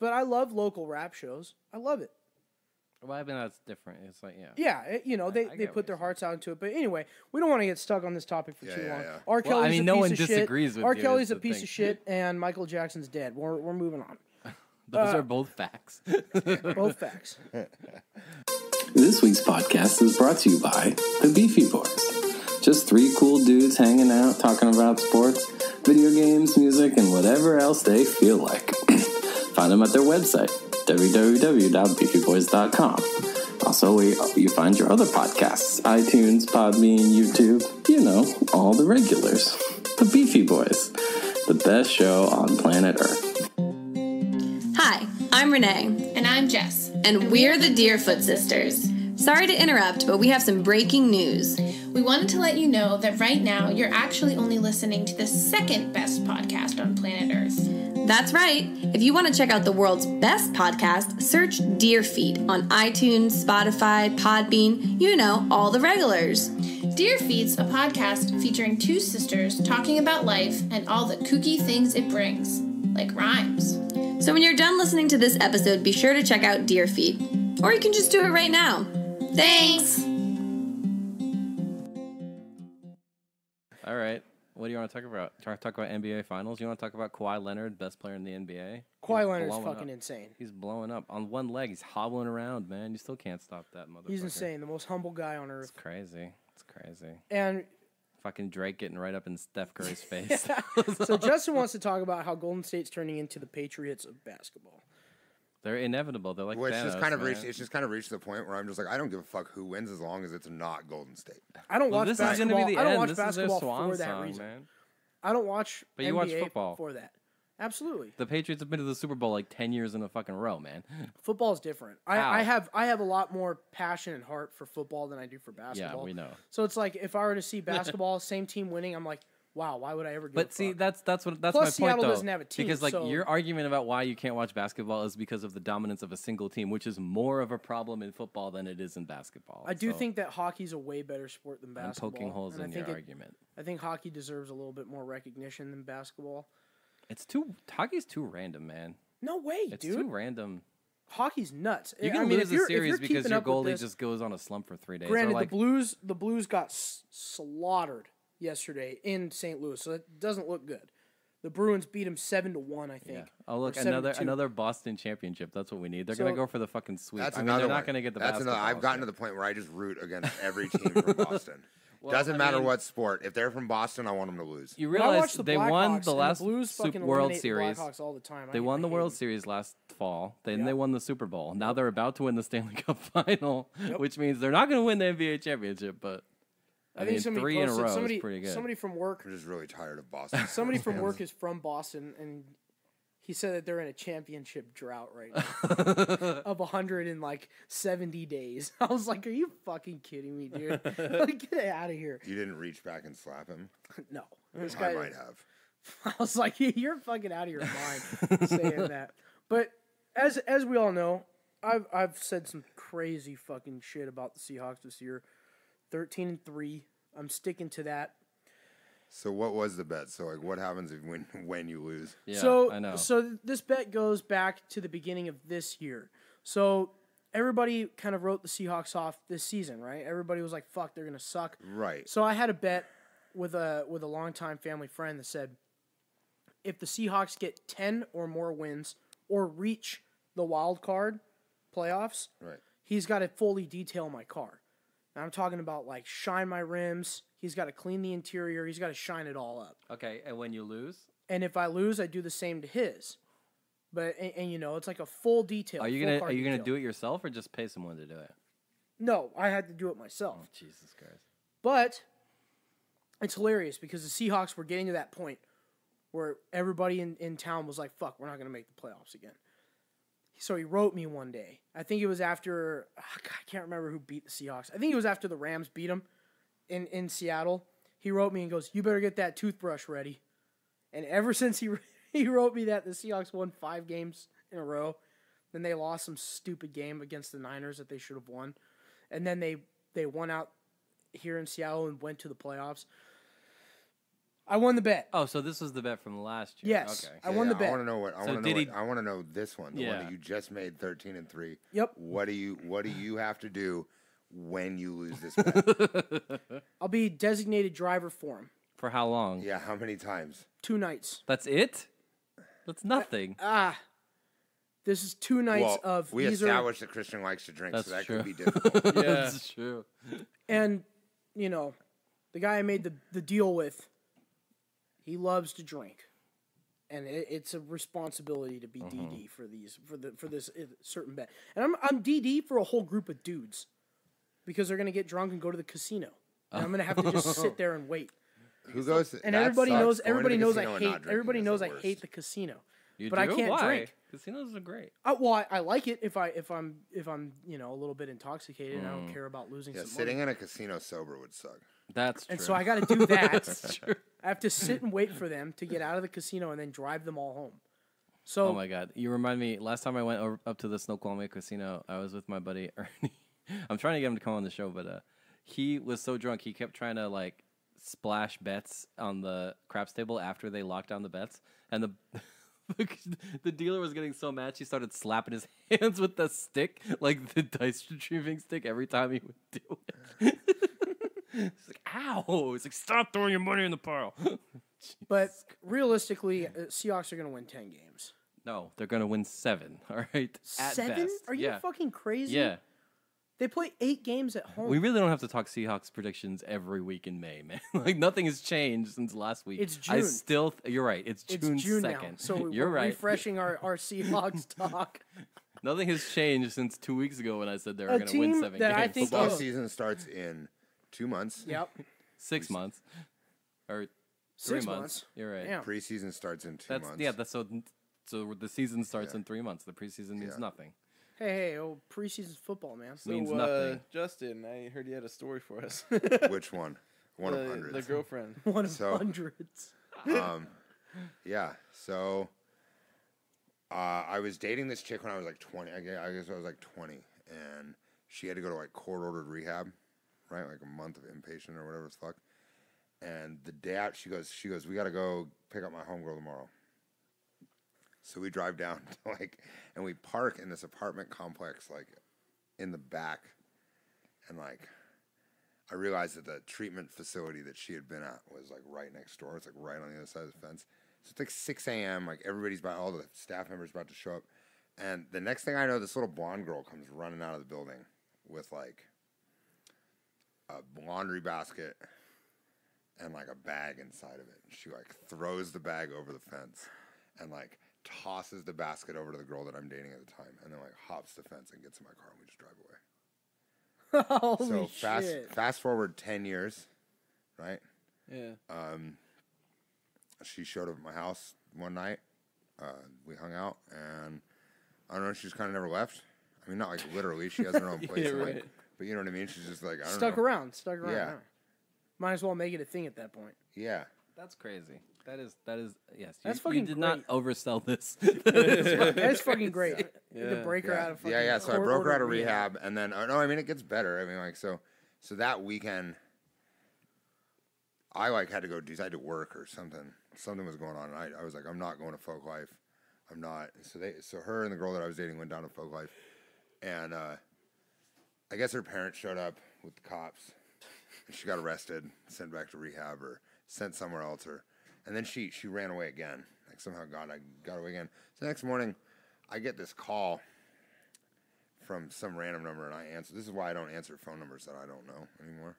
But I love local rap shows. I love it. Well, I mean that's different. It's like yeah. Yeah, it, you know, they, I they put their hearts out into it. But anyway, we don't want to get stuck on this topic for Yeah, too yeah, long. yeah. R. Well, I Kelly's mean, a no piece one of shit. with R. Kelly's is a piece thing. of shit, and Michael Jackson's dead. We're, we're moving on. Those Uh, are both facts. Both facts. This week's podcast is brought to you by the Beefy Bois. Just three cool dudes hanging out, talking about sports, video games, music, and whatever else they feel like. find them at their website, www.beefybois.com. Also, where you find your other podcasts iTunes, Podbean, YouTube, you know, all the regulars. The Beefy Bois, the best show on planet Earth. I'm Renee, And I'm Jess. and we're the Deerfoot Sisters. Sorry to interrupt, but we have some breaking news. We wanted to let you know that right now you're actually only listening to the second best podcast on planet Earth. That's right. If you want to check out the world's best podcast, search Deerfeed on iTunes, Spotify, Podbean, you know, all the regulars. Dear Feeds, a podcast featuring two sisters talking about life and all the kooky things it brings, like rhymes. So when you're done listening to this episode, be sure to check out Deerfeed. Or you can just do it right now. Thanks! All right. What do you want to talk about? Try to talk about NBA Finals. You want to talk about Kawhi Leonard, best player in the NBA? Kawhi He's Leonard's blowing fucking up. insane. He's blowing up on one leg. He's hobbling around, man. You still can't stop that motherfucker. He's insane. The most humble guy on earth. It's crazy. It's crazy. And Fucking Drake getting right up in Steph Curry's face. so Justin wants to talk about how Golden State's turning into the Patriots of basketball. They're inevitable. They're like Well, it's just kind of man. reached. It's just kind of reached the point where I'm just like, I don't give a fuck who wins as long as it's not Golden State. I don't Well, watch this is basketball. gonna be the I don't end. watch This is their basketball swan for that song, reason. man. I don't watch But you NBA watch football. for that. Absolutely. The Patriots have been to the Super Bowl like ten years in a fucking row, man. Football's different. I, How? I have I have a lot more passion and heart for football than I do for basketball. Yeah, we know. So it's like if I were to see basketball, same team winning, I'm like, wow, why would I ever give But see, fuck? that's that's what that's Plus, my Seattle point though. doesn't have a team, because like so- your argument about why you can't watch basketball is because of the dominance of a single team, which is more of a problem in football than it is in basketball. I do So think that hockey's a way better sport than I'm basketball. poking holes and in your it- argument. I think hockey deserves a little bit more recognition than basketball. It's too hockey's too random, man. No way, It's dude. too random. Hockey's nuts. You I can mean, lose if a series you're because your goalie this- just goes on a slump for three days. or Granted, like, the Blues the Blues got s- slaughtered yesterday in St. Louis, so it doesn't look good. The Bruins beat them seven to one, I think. yeah. Oh look, or seven to another another Boston championship. That's what we need. They're So- gonna go for the fucking sweep. That's I mean, another they're one. not gonna get the That's another. I've gotten to the point where I just root against every team from Boston. Doesn't I matter mean- what sport. If they're from Boston, I want them to lose. You realize the they won Blackhawks the and last Blues Super World Series. All the time. They get- won I the World them. Series last fall. Then Yep. they won the Super Bowl. Now they're about to win the Stanley Cup final, which means they're not going to win the NBA championship. But I, I mean, think somebody three in a row somebody, is pretty good. Somebody from work, I'm just really tired of Boston. somebody from work is from Boston, and he said that they're in a championship drought right now of 170 days. I was like, "Are you fucking kidding me, dude? like, get out of here!" You didn't reach back and slap him. No, this I guy. might have. I was like, "You're fucking out of your mind saying that." But as as we all know, I've I've said some crazy fucking shit about the Seahawks this year. Thirteen and three. I'm sticking to that. So what was the bet? So like, what happens if when when you lose? yeah, so I know. so this bet goes back to the beginning of this year. So everybody kind of wrote the Seahawks off this season, right? Everybody was like, "Fuck, they're gonna suck." Right. So I had a bet with a with a longtime family friend that said, if the Seahawks get ten or more wins or reach the wild card playoffs, Right. he's got to fully detail my car. And I'm talking about like shine my rims. He's got to clean the interior. He's got to shine it all up. okay, and when you lose, And if I lose, I do the same to his. But and, and you know, it's like a full detail. are you gonna are you gonna do it yourself or just pay someone to do it? No, I had to do it myself. Oh Jesus Christ! But it's hilarious because the Seahawks were getting to that point where everybody in, in town was like, fuck, we're not going to make the playoffs again. So he wrote me one day. I think it was after, I can't remember who beat the Seahawks. I think it was after the Rams beat them in, in Seattle. he wrote me and goes, "You better get that toothbrush ready." And ever since he he wrote me that the Seahawks won five games in a row, then they lost some stupid game against the Niners that they should have won, and then they they won out here in Seattle and went to the playoffs. I won the bet. Oh, so this was the bet from last year. Yes, Okay. I won the I bet. want to know what I So want to know. did What, I want to know this one, the one Yeah. that you just made thirteen and three. Yep. What do you What do you have to do when you lose this bet? I'll be designated driver for him. For how long? yeah, how many times? Two nights. That's it? That's nothing. Ah, this is two nights well, of we these are established that Christian likes to drink, That's so that true. could be difficult. Yeah. That's true. and you know, the guy I made the the deal with, he loves to drink, and it, it's a responsibility to be Uh-huh. DD for these for the for this uh, certain bet. And I'm I'm DD for a whole group of dudes, because they're gonna get drunk and go to the casino, and I'm gonna have to just sit there and wait. Who goes? And that everybody sucks. knows everybody knows I hate everybody knows I worst. hate the casino. You But I do? can't Why? drink. Casinos are great. Uh, well, I, I like it if I if I'm if I'm you know a little bit intoxicated and I don't care about losing Yeah, some sitting money. in a casino sober would suck. That's true. And so I got to do that. I have to sit and wait for them to get out of the casino and then drive them all home. So Oh my god, you remind me. Last time I went over, up to the Snoqualmie Casino, I was with my buddy Ernie. I'm trying to get him to come on the show, but uh, he was so drunk he kept trying to like splash bets on the craps table after they locked down the bets, and the. the dealer was getting so mad she started slapping his hands with the stick, like the dice retrieving stick, every time he would do it. It's like, ow! It's like, stop throwing your money in the pile. but realistically, uh, Seahawks are going to win 10 games. no, they're gonna win seven. All right, At Seven? best. Are you yeah. fucking crazy? Yeah. They play 8 games at home. We really don't have to talk Seahawks predictions every week in May, man. like nothing has changed since last week. It's I June. still, th- you're right. It's it's June June second. now. So you're we're right. refreshing our, our Seahawks talk. Nothing has changed since two weeks ago when I said they were A going to win team seven that I games. think- Football season starts in two months. Yep. Six months or three Six months. months. You're right. Damn. Preseason starts in two That's months. yeah. That's so. So the season starts Yeah. in three months. The preseason means Yeah. nothing. Hey, hey, oh, preseason football, man. So, Means uh, nothing. Justin, I heard you had a story for us. Which one? One the, of hundreds. The girlfriend. One of So- hundreds. um, yeah. So uh, I was dating this chick when I was like 20. I guess, I guess I was like 20, and she had to go to like court ordered rehab, right? Like a month of inpatient or whatever the fuck. And the day out, she goes, she goes, we got to go pick up my homegirl tomorrow. So we drive down to like, and we park in this apartment complex, like in the back, and like I realized that the treatment facility that she had been at was like right next door. It's like right on the other side of the fence. So it's like 6 a.m. Like everybody's about, all the staff members about to show up. And the next thing I know, this little blonde girl comes running out of the building with like a laundry basket and like a bag inside of it. She like throws the bag over the fence and like tosses the basket over to the girl that I'm dating at the time and then like hops the fence and gets in my car and we just drive away. Holy so fast shit. fast forward 10 years, right? Yeah. Um, she showed up at my house one night. Uh, we hung out, and I don't know. She just kind of never left. I mean, not like literally. She has her own place, Yeah, and, like, right. But you know what I mean. She's just like I don't Stuck know. around. Stuck around. Yeah. yeah. Might as well make it a thing at that point. Yeah, That's crazy. That is that is yes. You, That's you fucking did great. not oversell this. That's fucking great. To Yeah. break her yeah, out of fucking yeah, yeah. So I broke her out of court-ordered rehab, and then oh, no, I mean it gets better. I mean, like so, so that weekend, I like had to go do. I had to work or something. Something was going on. And I, I was like, I'm not going to Folklife. I'm not. So they, so her and the girl that I was dating went down to Folklife, and uh, I guess her parents showed up with the cops, and she got arrested, sent back to rehab, or sent somewhere else, or, and then she she ran away again. Like somehow got I got away again. So next morning, I get this call from some random number, and I answer. This is why I don't answer phone numbers that I don't know anymore.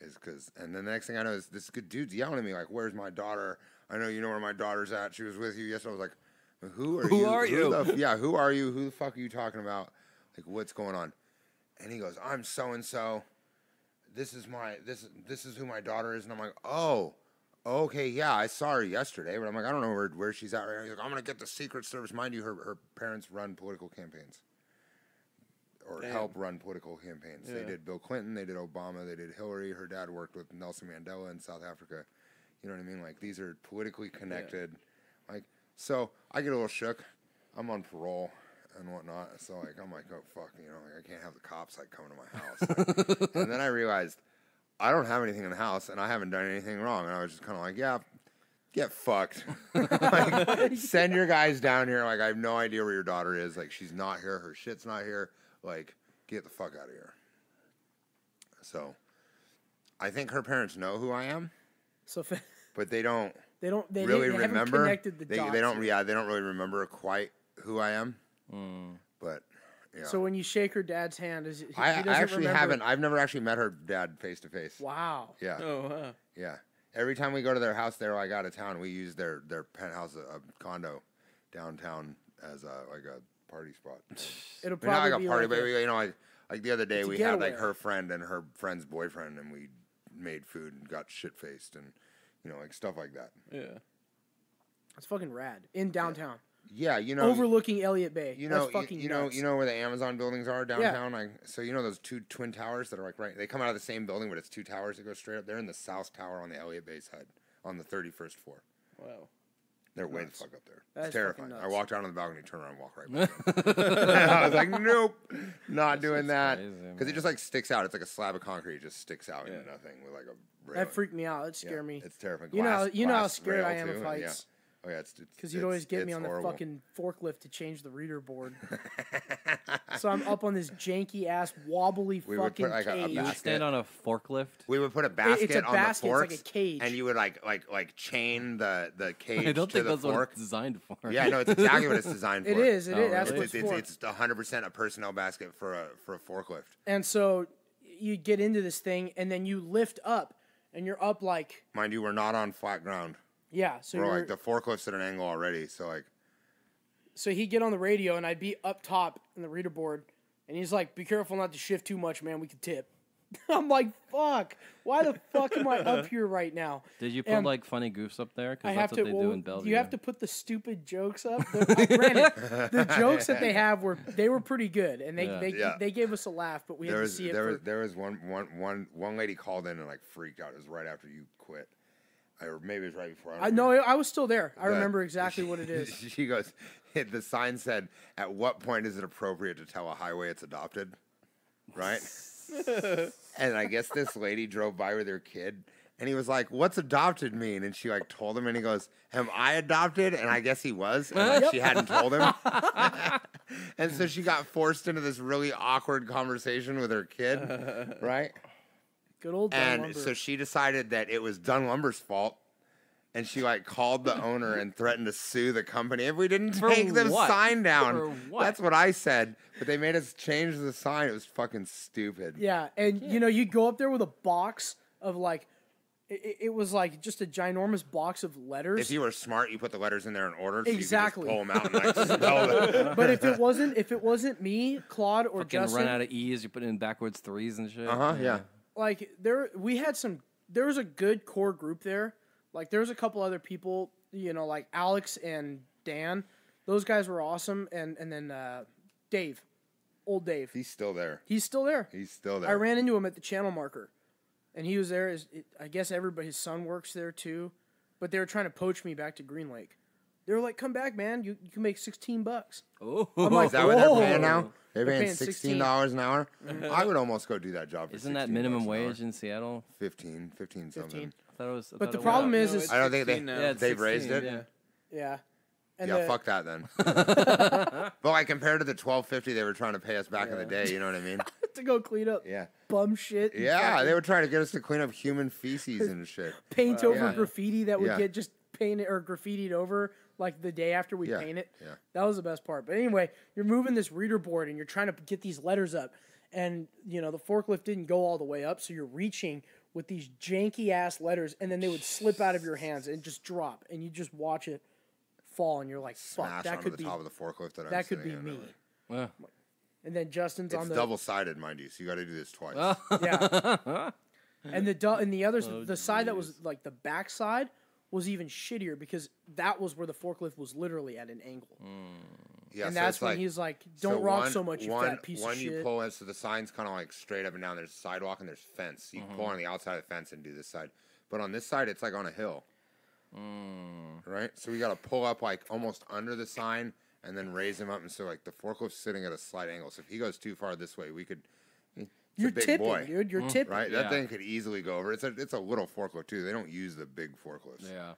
Is because, and then the next thing I know is this good dude's yelling at me like, "Where's my daughter? I know you know where my daughter's at. She was with you yesterday." I was like, "Who are Who you? are you?" the yeah, who are you? Who the fuck are you talking about? Like, what's going on?" And he goes, "I'm so and so. This is my this this is who my daughter is." And I'm like, "Oh." Okay, yeah, I saw her yesterday, but I'm like, I don't know where, where she's at right now. He's like, I'm gonna get the Secret Service. Mind you, her her parents run political campaigns or Damn. help run political campaigns. They did Bill Clinton, they did Obama, they did Hillary. Her dad worked with Nelson Mandela in South Africa. You know what I mean? Like these are politically connected. Like so, I get a little shook. I'm on parole and whatnot, so like I'm like, oh fuck, you know, like I can't have the cops like coming to my house. Like, and then I realized I don't have anything in the house, and I haven't done anything wrong. And I was just kind of like, yeah, get fucked. like, send your guys down here. Like, I have no idea where your daughter is. Like, she's not here. Her shit's not here. Like, get the fuck out of here. So, I think her parents know who I am, So but they don't they don't they, really they remember. connected the they, dots they don't. Yeah, they don't really remember quite who I am. But yeah, So when you shake her dad's hand, is it, he, I, he I doesn't actually remember- haven't. I've never actually met her dad face to face. Wow. Yeah. Oh, huh. Yeah. Every time we go to their house, they're like out of town. We use their their penthouse, a, a condo downtown, as a like a party spot. It'll I mean, not probably like a be party, like but a- you know, like like the other day It's we had like her friend and her friend's boyfriend, and we made food and got shit faced and you know like stuff like that. Yeah. It's fucking rad in downtown, Yeah, you know, overlooking Elliott Bay. you know, That's you, fucking you know, nuts. you know where the Amazon buildings are downtown. Like, so you know those two twin towers that are like right. They come out of the same building, but it's two towers that go straight up. They're in the south tower on the Elliott Bay side, on the thirty first floor. Wow. They're way the fuck up there. That it's terrifying. I walked out on the balcony, turn around, and walk right back. I was like, nope, not doing that because it just like sticks out. It's like a slab of concrete, it just sticks out into nothing with like a. that freaked me out. It Yeah, scared me. It's terrifying. You know, you know how scared I rail, am of too, heights. Yeah. Oh yeah, it's Because you'd always get me it's on the fucking forklift to change the reader board. so I'm up on this janky ass wobbly We would fucking put, like, a- a cage. You would basket. stand on a forklift. We would put a basket it's basket a on basket, the it's like a cage. and you would like like like chain the the cage I don't to think the that's what it's designed for. Yeah, no, it's exactly what it's designed for. It is. It Oh, is. That's really? what It's it's, it's for. it's hundred percent a personnel basket for a for a forklift. and so you get into this thing, and then you lift up, and you're up like Mind you, we're not on flat ground. Yeah. So We're like the forklift's at an angle already, so like so he'd get on the radio, and I'd be up top in the reader board, and he's like, "Be careful not to shift too much, man. We could tip." I'm like, "Fuck! Why the fuck am I up here right now?" Did you put And like funny goofs up there? Because have that's to. what they Well, do in Bellevue. you have to put the stupid jokes up. The, granted, the jokes that they have were they were pretty good, and they Yeah. they, Yeah. they gave us a laugh, but we had there to was see it there for. was there was one one one one lady called in and like freaked out. It was right after you quit, or maybe it was right before. I don't know. I was still there. I The- remember exactly what it is. She goes, the sign said, "At what point is it appropriate to tell a highway it's adopted?" Right. and I guess this lady drove by with her kid, and he was like, "What's adopted mean?" And she like told him, and he goes, "Am I adopted?" And I guess he was, and like, she hadn't told him. and so she got forced into this really awkward conversation with her kid, right? Good old Dunn And Lumber. so she decided that it was Dunn Lumber's fault. And she like called the owner and threatened to sue the company if we didn't For take the what? sign down. For what? That's what I said. But they made us change the sign. It was fucking stupid. yeah, and you know you go up there with a box of like, it, it was like just a ginormous box of letters. If you were smart, you put the letters in there in order. So Exactly. You could just pull them out and like spell them. but if it wasn't if it wasn't me, Claude or Fucking Justin, run out of E's. You put in backwards threes and shit. Uh huh. Yeah. Like there we had some there was a good core group there. Like there was a couple other people you know like alex and dan. Those guys were awesome. And and then uh dave old dave. He's still there. he's still there. He's still there. i ran into him at the channel marker and he was there it, i guess everybody his son works there too but they were trying to poach me back to green lake they were like come back man you, you can make 16 bucks Oh, I'm like, Is that what they're Whoa. paying now? They're They're paying paying sixteen dollars an hour. Mm-hmm. I would almost go do that job. For isn't that minimum bucks an hour. wage in Seattle? 15, 15 something. 15 I thought it was. I But thought the it was- problem is- No, is- I don't think they- now. yeah, they've raised it? Yeah. yeah and yeah, the- fuck that then. but like compared to the twelve fifty they were trying to pay us back in the day, you know what I mean? to go clean up Yeah. bum shit Yeah, fucking- they were trying to get us to clean up human feces and shit. paint over yeah. graffiti that would Yeah. get just painted or graffitied over like the day after we Yeah, paint it. yeah. That was the best part. But anyway, you're moving this reader board and you're trying to get these letters up. And you know, the forklift didn't go all the way up, so you're reaching with these janky ass letters and then they would slip out of your hands and just drop and you just watch it fall and you're like, fuck, Smash that could the be top of the forklift that, that could be me. Yeah. And then Justin's on It's the double sided, mind you, so you got to do this twice. Yeah. and the du- and the others, oh, the side that was like the back side was even shittier because that was where the forklift was literally at an angle. Yeah, and so that's when like- he's like, "Don't rock one- so much, you one, fat piece one of you shit." pull it, so the sign's kind of like straight up and down. There's sidewalk and there's fence. You Mm-hmm. pull on the outside of the fence and do this side. But on this side, it's like on a hill. Mm. Right? So we got to pull up like almost under the sign and then raise him up. And so like the forklift's sitting at a slight angle. So if he goes too far this way, we could. It's You're a big tipping, boy, dude. You're mm, tipping. right? Yeah. That thing could easily go over. It's a it's a little forklift too. They don't use the big forklifts. Yeah.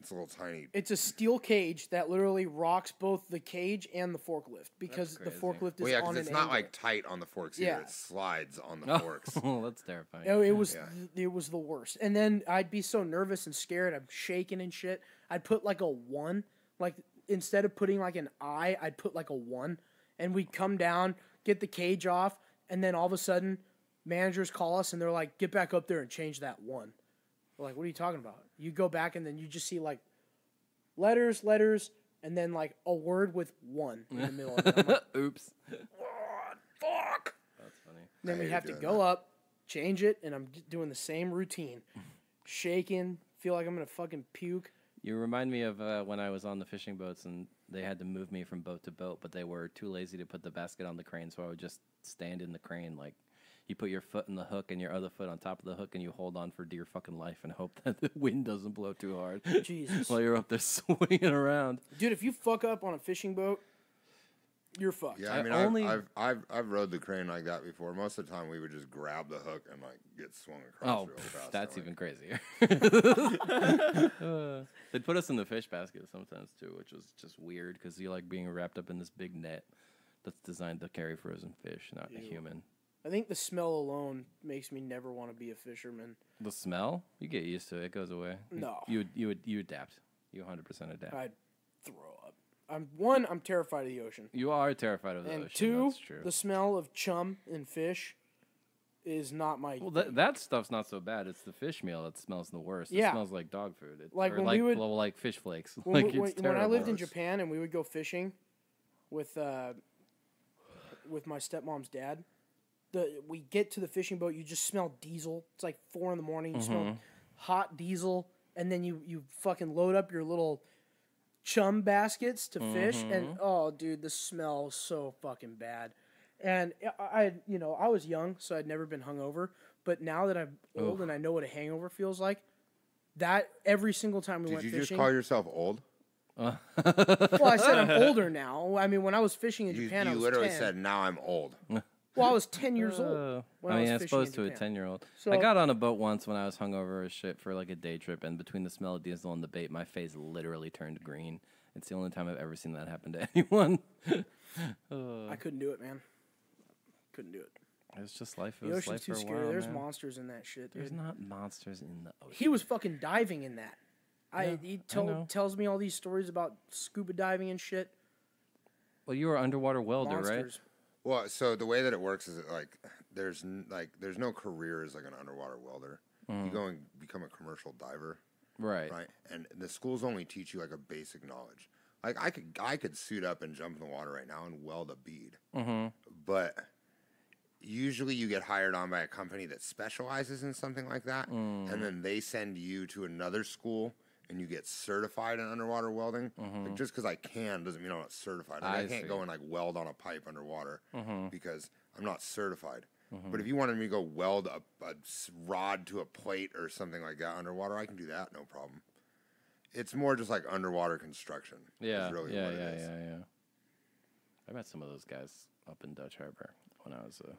It's a little tiny. It's a steel cage that literally rocks both the cage and the forklift because the forklift is Well, yeah, on because an it's not angle. like tight on the forks either. Yeah. It slides on the oh, forks. Oh, that's terrifying. No, it was Yeah. th- it was the worst. And then I'd be so nervous and scared. I'm shaking and shit. I'd put like a one, like instead of putting like an I, I'd put like a one, and we'd come down, get the cage off, and then all of a sudden, managers call us and they're like, "Get back up there and change that one." We're like, "What are you talking about?" You go back and then you just see like letters, letters, and then like a word with one in the middle of it. Like, Oops. Fuck. That's funny. Then we have to doing go up, change it, and I'm doing the same routine. Shaking, feel like I'm gonna fucking puke. You remind me of uh, when I was on the fishing boats and they had to move me from boat to boat, but they were too lazy to put the basket on the crane, so I would just stand in the crane like you put your foot in the hook and your other foot on top of the hook and you hold on for dear fucking life and hope that the wind doesn't blow too hard Jesus. while you're up there swinging around. Dude, if you fuck up on a fishing boat, you're fucked. Yeah, I I mean, only- I've, I've I've I've rode the crane like that before. Most of the time, we would just grab the hook and like get swung across Oh, real fast. that's even like, crazier. Uh, they'd put us in the fish basket sometimes too, which was just weird because you like being wrapped up in this big net that's designed to carry frozen fish, not a human. I think the smell alone makes me never want to be a fisherman. The smell, you get used to it; it goes away. You- No. you would you would you adapt. You 100 percent adapt. I'd throw up. I'm one. I'm terrified of the ocean, You are terrified of the and ocean. two, that's true. the smell of chum and fish is not my. well, that, that stuff's not so bad. It's the fish meal that smells the worst. Yeah. It smells like dog food. It, Like when we like, would- well, like fish flakes. when, like we- it's when, when I lived in Japan and we would go fishing with uh, with my stepmom's dad, the we get to the fishing boat, you just smell diesel. It's like four in the morning. You Mm-hmm. smell hot diesel, and then you you fucking load up your little chum baskets to fish, Mm-hmm. and oh, dude, the smell so fucking bad. And I, I, you know, I was young, so I'd never been hungover. But now that I'm old and I know what a hangover feels like, that every single time we Did went fishing. Did you just call yourself old? Well, I said I'm older now. I mean, when I was fishing in You, Japan, I you was literally 10. said, "Now I'm old." well, I was 10 years Uh, old. When I mean, I was as fishing opposed to a ten-year-old. I got on a boat once when I was hungover as shit for like a day trip, and between the smell of diesel and the bait, my face literally turned green. It's the only time I've ever seen that happen to anyone. I couldn't do it, man. Couldn't do it. It's just life. It The was ocean's life too for a scary. while, There's man. monsters in that shit, There's not monsters in the ocean. He was fucking diving in that. I he know. told tells me all these stories about scuba diving and shit. Well, you were an underwater welder, right? Well, so the way that it works is that, like there's n- like there's no career as like an underwater welder. You go and become a commercial diver, Right. right? And the schools only teach you like a basic knowledge. Like I could I could suit up and jump in the water right now and weld a bead, Mm-hmm. but usually you get hired on by a company that specializes in something like that, Mm. and then they send you to another school. And you get certified in underwater welding. Like just because I can doesn't mean I'm not certified. Like, I, Mm-hmm. I can't see. Mm-hmm. go and like weld on a pipe underwater because I'm not certified. But if you wanted me to go weld a rod to a plate or something like that underwater, I can do that, no problem. It's more just like underwater construction. Yeah. really yeah. Yeah. Yeah. Yeah. I met some of those guys up in Dutch Harbor when I was a.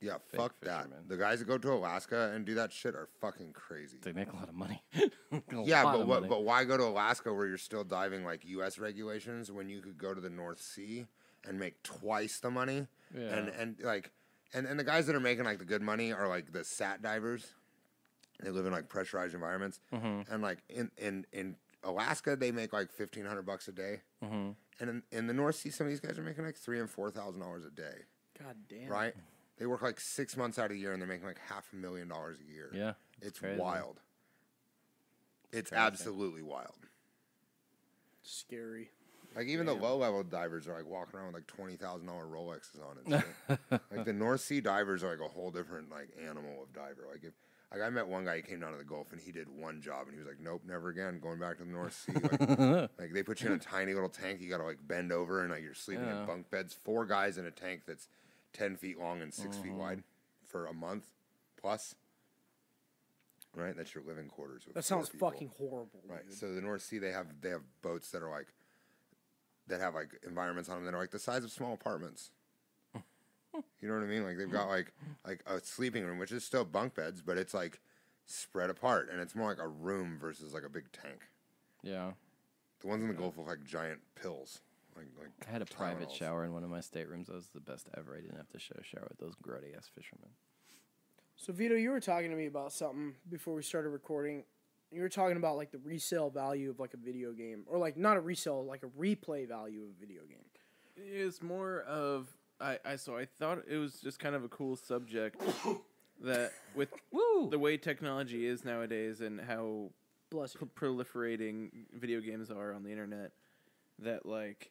Yeah, Fake fuck that. fisherman. The guys that go to Alaska and do that shit are fucking crazy. They make a lot of money. A Yeah, lot but of what, money. but why go to Alaska where you're still diving like U.S. regulations when you could go to the North Sea and make twice the money? And Yeah. and like, and and the guys that are making like the good money are like the sat divers. They live in like pressurized environments, Mm-hmm. and like in in in Alaska they make like fifteen hundred bucks a day, Mm-hmm. and in, in the North Sea some of these guys are making like three and four thousand dollars a day. God damn. Right? They work like six months out of the year and they're making like half a million dollars a year. Yeah. It's crazy. wild. It's crazy. absolutely wild. Scary. Like even the low level divers are like walking around with like twenty thousand dollar Rolexes on it. like the North Sea divers are like a whole different like animal of diver. Like if Like I met one guy. He came down to the Gulf and he did one job and he was like, "Nope, never again. Going back to the North Sea." Like, like, they put you in a tiny little tank. You got to like bend over and like you're sleeping Yeah. in bunk beds. Four guys in a tank that's ten feet long and 6 feet uh-huh. wide for a month plus. Right, that's your living quarters. With That sounds people. fucking horrible. Right. dude. So the North Sea, they have they have boats that are like that have like environments on them that are like the size of small apartments. You know what I mean? Like they've got like like a sleeping room, which is still bunk beds, but it's like spread apart, and it's more like a room versus like a big tank. Yeah. The ones in the Gulf look like giant pills. Like like I had a private Tylenols. shower in one of my staterooms. That was the best ever. I didn't have to share a shower with those grody ass fishermen. So Vito, you were talking to me about something before we started recording. You were talking about like the resale value of like a video game, or like not a resale, like a replay value of a video game. It's more of I, I so I thought it was just kind of a cool subject that with Woo! the way technology is nowadays and how Bless you. pr- proliferating video games are on the internet that like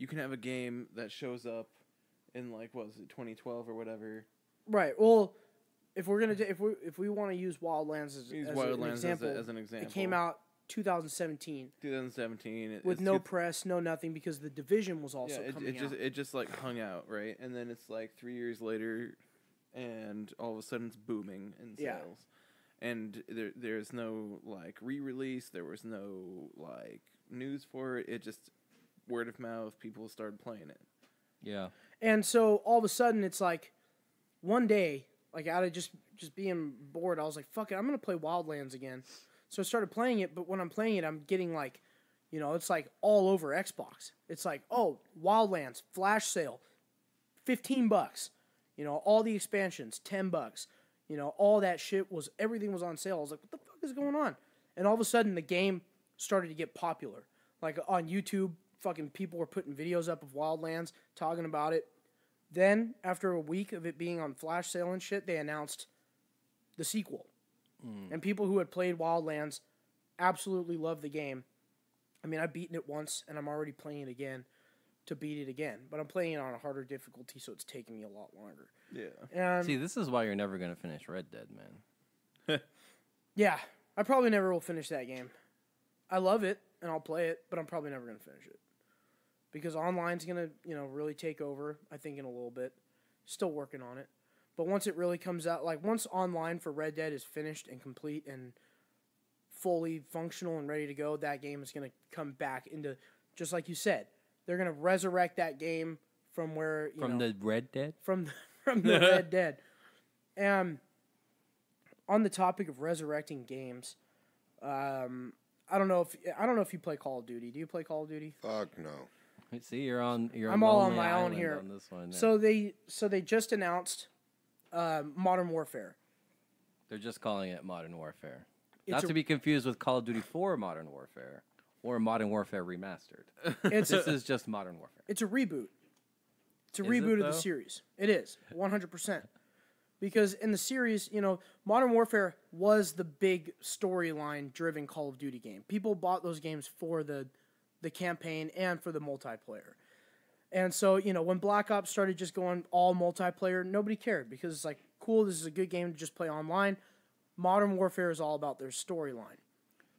you can have a game that shows up in like what was it 2012 or whatever Right. Well, if we're gonna, do, if we if we want to use Wildlands as, Use as Wildlands an as a- example, as an example, it came out 2017 2017 it- with no two- press, no nothing, because the division was yeah also it, coming it just out. it just like hung out right and then it's like three years later and all of a sudden it's booming in Yeah. sales and there there's no like re-release there was no like news for it it just word of mouth people started playing it Yeah. And so all of a sudden, it's like one day, like out of just just being bored, I was like, "Fuck it, I'm gonna play Wildlands again." So I started playing it, but when I'm playing it, I'm getting like, you know, it's like all over Xbox. It's like, oh, Wildlands flash sale, fifteen bucks. You know, all the expansions, ten bucks. You know, all that shit was everything was on sale. I was like, what the fuck is going on? And all of a sudden, the game started to get popular. Like on YouTube, fucking people were putting videos up of Wildlands talking about it. Then, after a week of it being on flash sale and shit, they announced the sequel. Hmm. And people who had played Wildlands absolutely loved the game. I mean, I've beaten it once, and I'm already playing it again to beat it again. But I'm playing it on a harder difficulty, so it's taking me a lot longer. yeah And See, this is why you're never gonna finish Red Dead, man. yeah, I probably never will finish that game. I love it, and I'll play it, but I'm probably never going to finish it. Because online's going to, you know, really take over, I think, in a little bit. Still working on it. But once it really comes out, like once online for Red Dead is finished and complete and fully functional and ready to go, that game is going to come back into, just like you said, they're going to resurrect that game from where, you From know, the Red Dead. from the, from the Red Dead. And on the topic of resurrecting games, um, I don't know if I don't know if you play Call of Duty. Do you play Call of Duty? fuck no. See, you're on. You're I'm all on my own here. On this one. So they so they just announced uh, Modern Warfare. they're just calling it Modern Warfare, It's not a- to be confused with Call of Duty 4 Modern Warfare or Modern Warfare Remastered. This is just Modern Warfare. it's a reboot. It's a Is it, reboot of the series. It is 100%. Because in the series, you know, Modern Warfare was the big storyline driven Call of Duty game. People bought those games for the the campaign and for the multiplayer. And so, you know, when Black Ops started just going all multiplayer, nobody cared because it's like, cool, this is a good game to just play online. Modern Warfare is all about their storyline.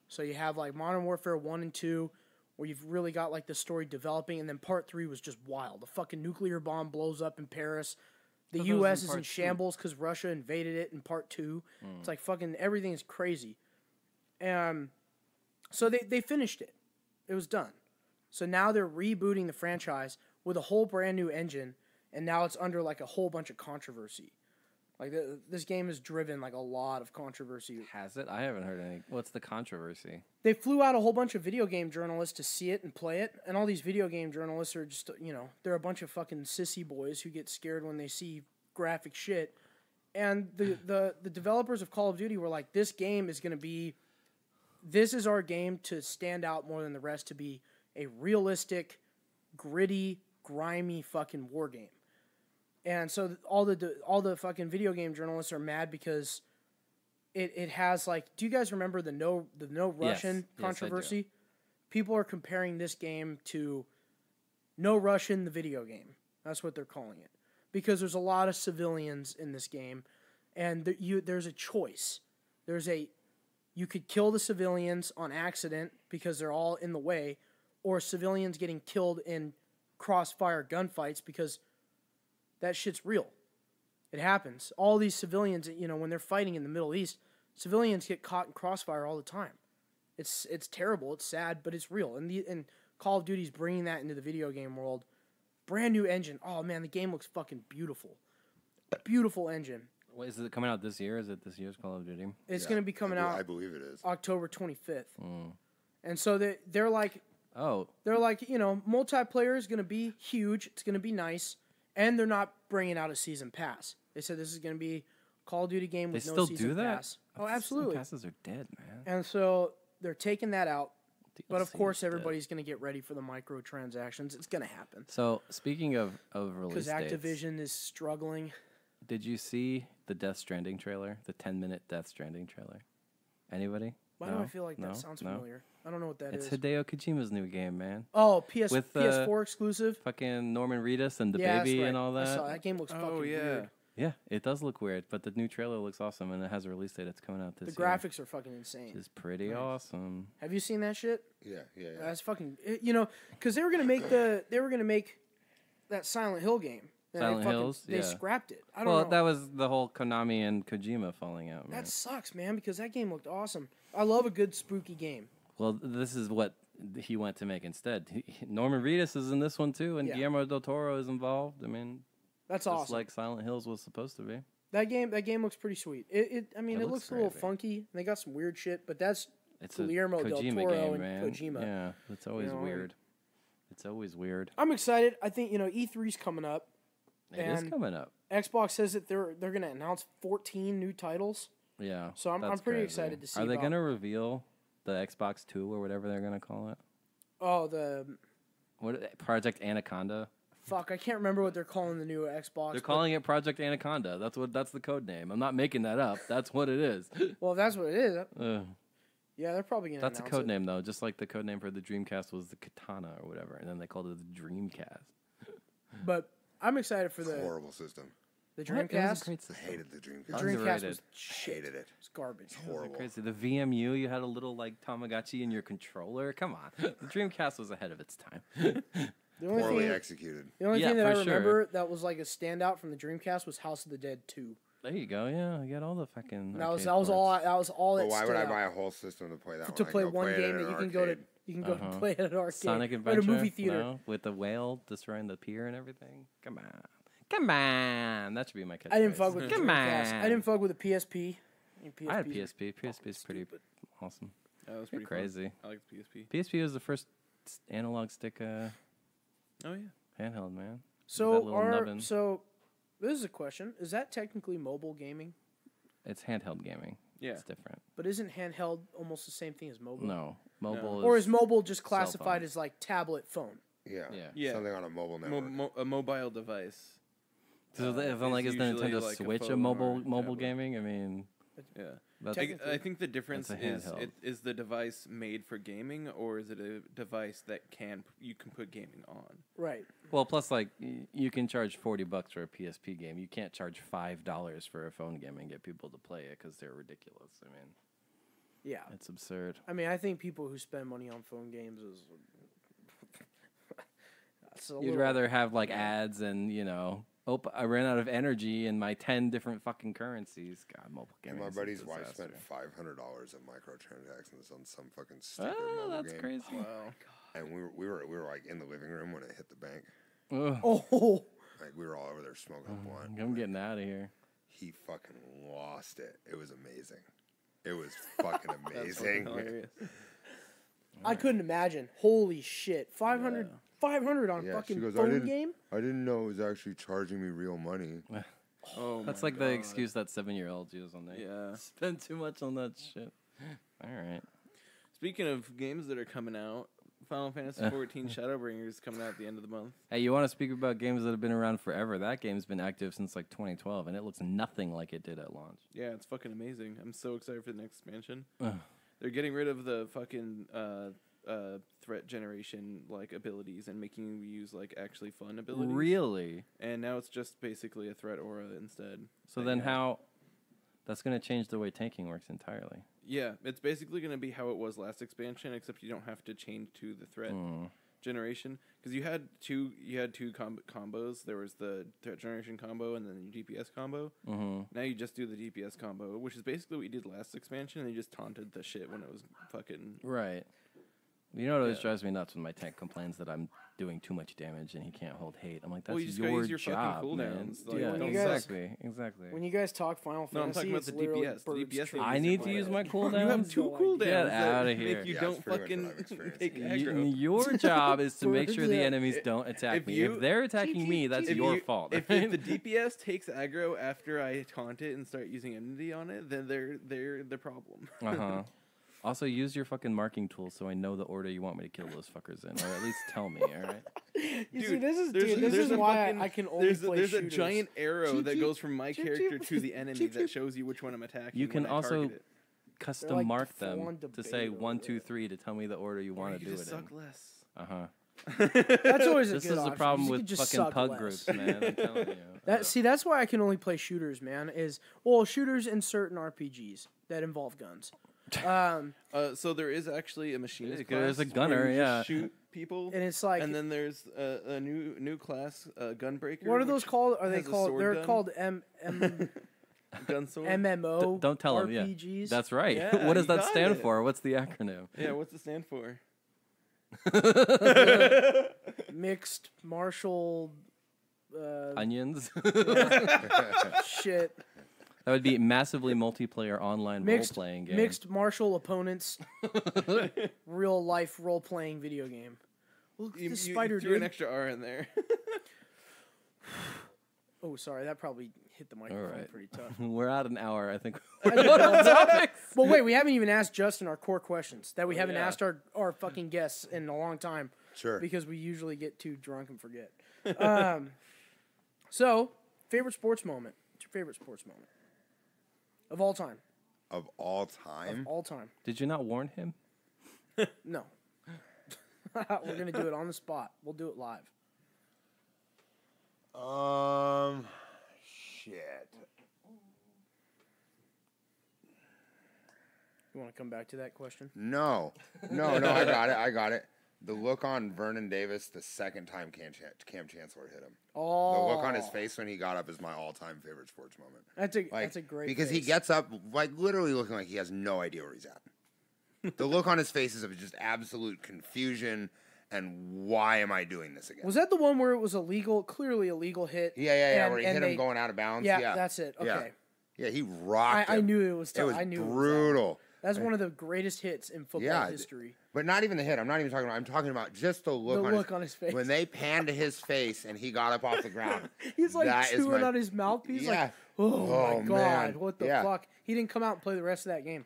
So you have like Modern Warfare 1 and 2, where you've really got like the story developing, and then part 3 was just wild. The fucking nuclear bomb blows up in Paris. The was U.S. in is in shambles because Russia invaded it in part 2. It's hmm. like fucking everything is crazy. And so they, they finished it. It was done. So now they're rebooting the franchise with a whole brand new engine, and now it's under like a whole bunch of controversy. Like th this game has driven like a lot of controversy. Has it? I haven't heard any. What's the controversy? They flew out a whole bunch of video game journalists to see it and play it, and all these video game journalists are just you know they're a bunch of fucking sissy boys who get scared when they see graphic shit. And the the the developers of Call of Duty were like, this game is gonna be, this is our game to stand out more than the rest to be a realistic, gritty, grimy fucking war game. And so all the all the fucking video game journalists are mad because it, it has like do you guys remember the no the no Russian Yes, controversy? People are comparing this game to No Russian the video game. That's what they're calling it. Because there's a lot of civilians in this game and th- you there's a choice. there's a you could kill the civilians on accident because they're all in the way, or civilians getting killed in crossfire gunfights because that shit's real. It happens. All these civilians, you know, when they're fighting in the Middle East, civilians get caught in crossfire all the time. It's it's terrible. It's sad, but it's real. And the and Call of Duty's bringing that into the video game world. Brand new engine. Oh man, the game looks fucking beautiful. Beautiful engine. What, is it coming out this year? Is it this year's Call of Duty? It's Yeah, going to be coming I, be- out I believe it is. October 25th. Hmm. And so they they're like Oh, they're like, you know, multiplayer is going to be huge. It's going to be nice, and they're not bringing out a season pass. They said this is going to be Call of Duty game they with no still season do that? pass. Oh, thought season absolutely. Passes are dead, man. And so they're taking that out. But of DLC course, dead. everybody's going to get ready for the microtransactions. It's going to happen So speaking of of release because dates, Activision is struggling. did you see the Death Stranding trailer? The ten minute Death Stranding trailer? Anybody? Why no? do I feel like no? that sounds no? familiar? I don't know what that It's is. Hideo Kojima's new game, man. oh, PS with, uh, PS4 exclusive. Fucking Norman Reedus and the yeah, baby right. and all I that. saw that game looks Oh fucking yeah. weird. Yeah, it does look weird, but the new trailer looks awesome, and it has a release date. It's coming out The this year. The graphics are fucking insane. It's is pretty awesome. Have you seen that shit? Yeah, yeah, yeah. That's fucking. You know, because they were gonna make the they were gonna make that Silent Hill game. And they Silent fucking- Hills? They Yeah. scrapped it. I don't know. Well, know. that was the whole Konami and Kojima falling out, man. that sucks, man. Because that game looked awesome. I love a good spooky game. Well, this is what he went to make instead. He- Norman Reedus is in this one too, and Yeah. Guillermo del Toro is involved. I mean, That's just awesome. like Silent Hills was supposed to be. that game. That game looks pretty sweet. It. it I mean, It it, looks looks, a little funky. And they got some weird shit, but that's It's Guillermo del Toro game, and man. Kojima. Yeah, it's always know, weird. It's always weird. I'm excited. I think you know E3's coming up. It is And- coming up. Xbox says that they're they're gonna announce 14 new titles. Yeah. So I'm- I'm pretty crazy. excited to see Are they gonna reveal the Xbox Two or whatever they're gonna call it? Oh, the What Project Anaconda? fuck! I can't remember what they're calling the new Xbox. They're calling it Project Anaconda. That's what. That's the code name. I'm not making that up. That's what it is. Well, if that's what it is. Ugh. Yeah, they're probably gonna. That's a code it. name though, just like the code name for the Dreamcast was the Katana or whatever, and then they called it the Dreamcast. But I'm excited for the Horrible system. the What? It was a Dreamcast. I hated the Dreamcast. The Dreamcast was shit. hated it. It's garbage. It was Horrible. Crazy. The VMU, you had a little like Tamagotchi in your controller. Come on, the Dreamcast was ahead of its time. The only Poorly thing, executed. the only Yeah, thing that I for sure. remember that was like a standout from the Dreamcast was House of the Dead 2. there you go. Yeah, I got all the fucking. That was arcade that was all. That was all. But that why stood would I buy a whole system to play that to one? Play one play game that an you can go to arcade. You can go Uh-huh. to play at an arcade Sonic or Adventure at a movie theater. no? with the whale destroying the pier and everything. Come on, come on. That should be my catchphrase. I didn't fuck with the Come Dreamcast. I didn't fuck with the PSP. I, I had PSP 's PSP. PSP is pretty stupid. awesome. That was You're pretty fun. crazy. I like the PSP. PSP was the first analog stick uh, Oh yeah. handheld, man. So little are nubbin. so. This is a question: Is that technically mobile gaming? It's handheld gaming. Yeah. It's different. But isn't handheld almost the same thing as mobile? No, mobile Or is is mobile just classified phone. as like tablet phone? Yeah. Yeah. Yeah. Something on a mobile Mo- network. mo- a mobile device. So uh, if I'm like, is is the usually Nintendo like a Switch a, phone mobile or mobile tablet. gaming? I mean, Yeah. That's I, I think the difference a is it, is the device made for gaming or is it a device that can you can put gaming on? Right. well. Plus, like you can charge forty bucks for a PSP game. You can't charge five dollars for a phone game and get people to play it because they're ridiculous. I mean, Yeah. it's absurd. I mean, I think people who spend money on phone games is. You'd little- rather have like ads and you know, oh, I ran out of energy in my ten different fucking currencies. God, mobile And gaming. my buddy's wife spent five hundred dollars in microtransactions on some fucking stupid Oh, mobile that's game. crazy. Wow. Oh and we were, we were we were like in the living room when it hit the bank. Ugh, Oh, Like we were all over there smoking a blunt. I'm getting out of here. He fucking lost it. It was amazing. It was fucking That's fucking amazing. hilarious. I couldn't imagine. Holy shit. 500, 500 on Yeah, fucking she goes, I phone didn't, game? I didn't know it was actually charging me real money. Oh, That's my like the God. excuse that seven year olds use on there. Yeah. Spend too much on that shit. All right. Speaking of games that are coming out, Final Fantasy. XIV Shadowbringers is coming out at the end of the month. Hey, you want to speak about games that have been around forever? That game's been active since like 2012, and it looks nothing like it did at launch. Yeah, it's fucking amazing. I'm so excited for the next expansion. They're getting rid of the fucking uh, uh, threat generation like abilities and making you use like actually fun abilities. Really? And now it's just basically a threat aura instead. So then how? That's gonna change the way tanking works entirely. Yeah, it's basically going to be how it was last expansion, except you don't have to change to the threat Hmm. generation because you had two you had two com- combos. There was the threat generation combo and then the DPS combo. Mm-hmm. Now you just do the DPS combo, which is basically what you did last expansion, and you just taunted the shit when it was fucking. Right. You know what always Yeah. drives me nuts when my tank complains that I'm doing too much damage and he can't hold hate. I'm like, that's Well, you just your use your fucking job, man. cooldowns, like, yeah, When you guys- exactly, exactly. When you guys talk Final No, I'm Fantasy, talking about the DPS. The DPS. I need to use my cooldowns. You have two no idea. cooldowns. Get that outta make here. You Yeah, don't it's pretty much fucking what I've experienced. take Y- aggro. your job is to make sure the enemies don't attack If me. if they're attacking me, that's If your you- fault. If, if the DPS takes aggro after I taunt it and start using enmity on it, then they're they're the problem. Uh huh. Also, use your fucking marking tool so I know the order you want me to kill those fuckers in, or at least tell me. All right. You see, Dude, this is dude, a- this is why fucking- I, I can only There's a, play there's shooters. a giant arrow Cheep, that goes from my cheep, character cheep, to the enemy that shows you which one I'm attacking. You can when also target. Custom like mark them to say debate one, over two, it. three to tell me the order you want to do just it in. suck less. Uh huh. That's always a This good is the problem You with fucking pug less. groups, man. I'm telling you. That see, that's why I can only play shooters, man. Is well, shooters in certain RPGs that involve guns. Um, Uh, so there is actually a machinist Yeah, there's a class where gunner, you just yeah. shoot people, and it's like, and then there's a, a new new class, uh, gunbreaker. what are those called? Are they has a called? sword They're gun. called M M Gun sword. MMO. D- don't tell 'em, yeah. RPGs. That's right. Yeah, what does you that got stand it. for? What's the acronym? yeah, what's it stand for? mixed martial uh, Onions. shit. That would be massively multiplayer online role playing game. mixed martial opponents. real life role playing video game. Look at You, the you- you spider, threw an extra R in there. Oh, sorry, that probably hit the microphone right. pretty tough. We're at an hour, I think. Well, wait, we haven't even asked Justin our core questions that we haven't yeah. asked our, our fucking guests in a long time Sure. because we usually get too drunk and forget. Um, so, favorite sports moment. What's your favorite sports moment of all time? of all time? Of all time. Did you not warn him? No. We're gonna do it on the spot. We'll do it live. Um, shit. You want to come back to that question? No, no, no. I got it. I got it. The look on Vernon Davis the second time Kam, Chan- Kam Chancellor hit him. Oh, The look on his oh. face when he got up is my all-time favorite sports moment. That's a Like, that's a great because he gets up like literally looking like he has no idea where he's at. the look on his face is of just absolute confusion and why am I doing this again? Was that the one where it was a legal, clearly a legal hit? yeah, yeah, yeah. and- where he hit they- him going out of bounds. Yeah, Yeah, that's it. Okay, Yeah, he rocked. I him. knew it was. it tough. was I knew It was brutal. That's one of the greatest hits in football Yeah, history. But not even the hit. I'm not even talking about. I'm talking about just the look, The on, look his, on his face. when they panned to his face and he got up off the ground. He's like that chewing my- on his mouthpiece. Yeah. Like, oh, Oh, my oh, god, man. what the Yeah. fuck? He didn't come out and play the rest of that game.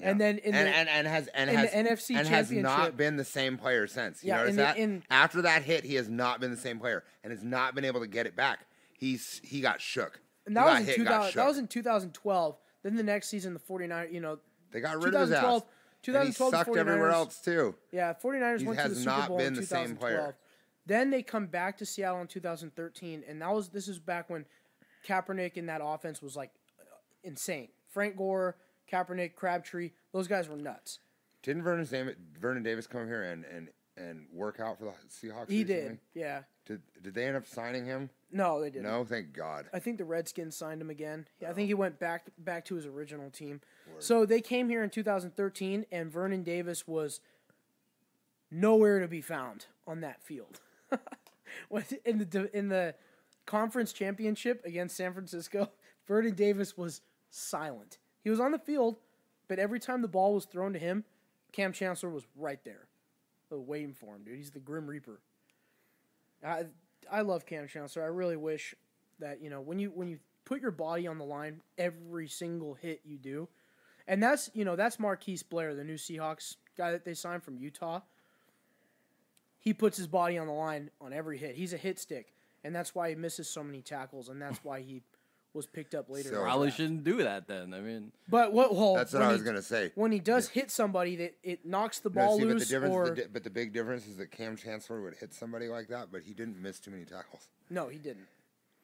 And then in and, the, and and has and has NFC and has not been the same player since. You Yeah, notice in the- that? in- After that hit, he has not been the same player and has not been able to get it back. He's he got shook. and that was in hit, got 2000, that was in 2012. Then the next season, the 49, you know, They got rid of his ass. 2012 And he 2012 sucked everywhere 49ers else too. Yeah, 49ers He went to has the Super not Bowl been in the same 2012. player. Then they come back to Seattle in 2013, and that was this is back when Kaepernick in that offense was like insane. Frank Gore, Kaepernick, Crabtree, those guys were nuts. Didn't Vernon Davis, Vernon Davis come here and, and, and work out for the Seahawks? He recently? did, yeah. Did did they end up signing him? No, they didn't. No, thank God. I think the Redskins signed him again. Yeah, I think he oh. went back back to his original team. So they came here in 2013, and Vernon Davis was nowhere to be found on that field. In the in the conference championship against San Francisco, Vernon Davis was silent. He was on the field, but every time the ball was thrown to him, Kam Chancellor was right there, waiting for him, dude. He's the Grim Reaper. I I love Kam Chancellor. I really wish that you know when you when you put your body on the line every single hit you do, and that's you know that's Marquise Blair, the new Seahawks guy that they signed from Utah. He puts his body on the line on every hit. He's a hit stick, and that's why he misses so many tackles, and that's why he was picked up later. in So- Probably shouldn't do that then. I mean, But what? Well, That's what when I he- was gonna say. When he does hit somebody, that it knocks the No, ball see, but the loose, or the di- but the big difference is that Kam Chancellor would hit somebody like that, but he didn't miss too many tackles. no, he didn't.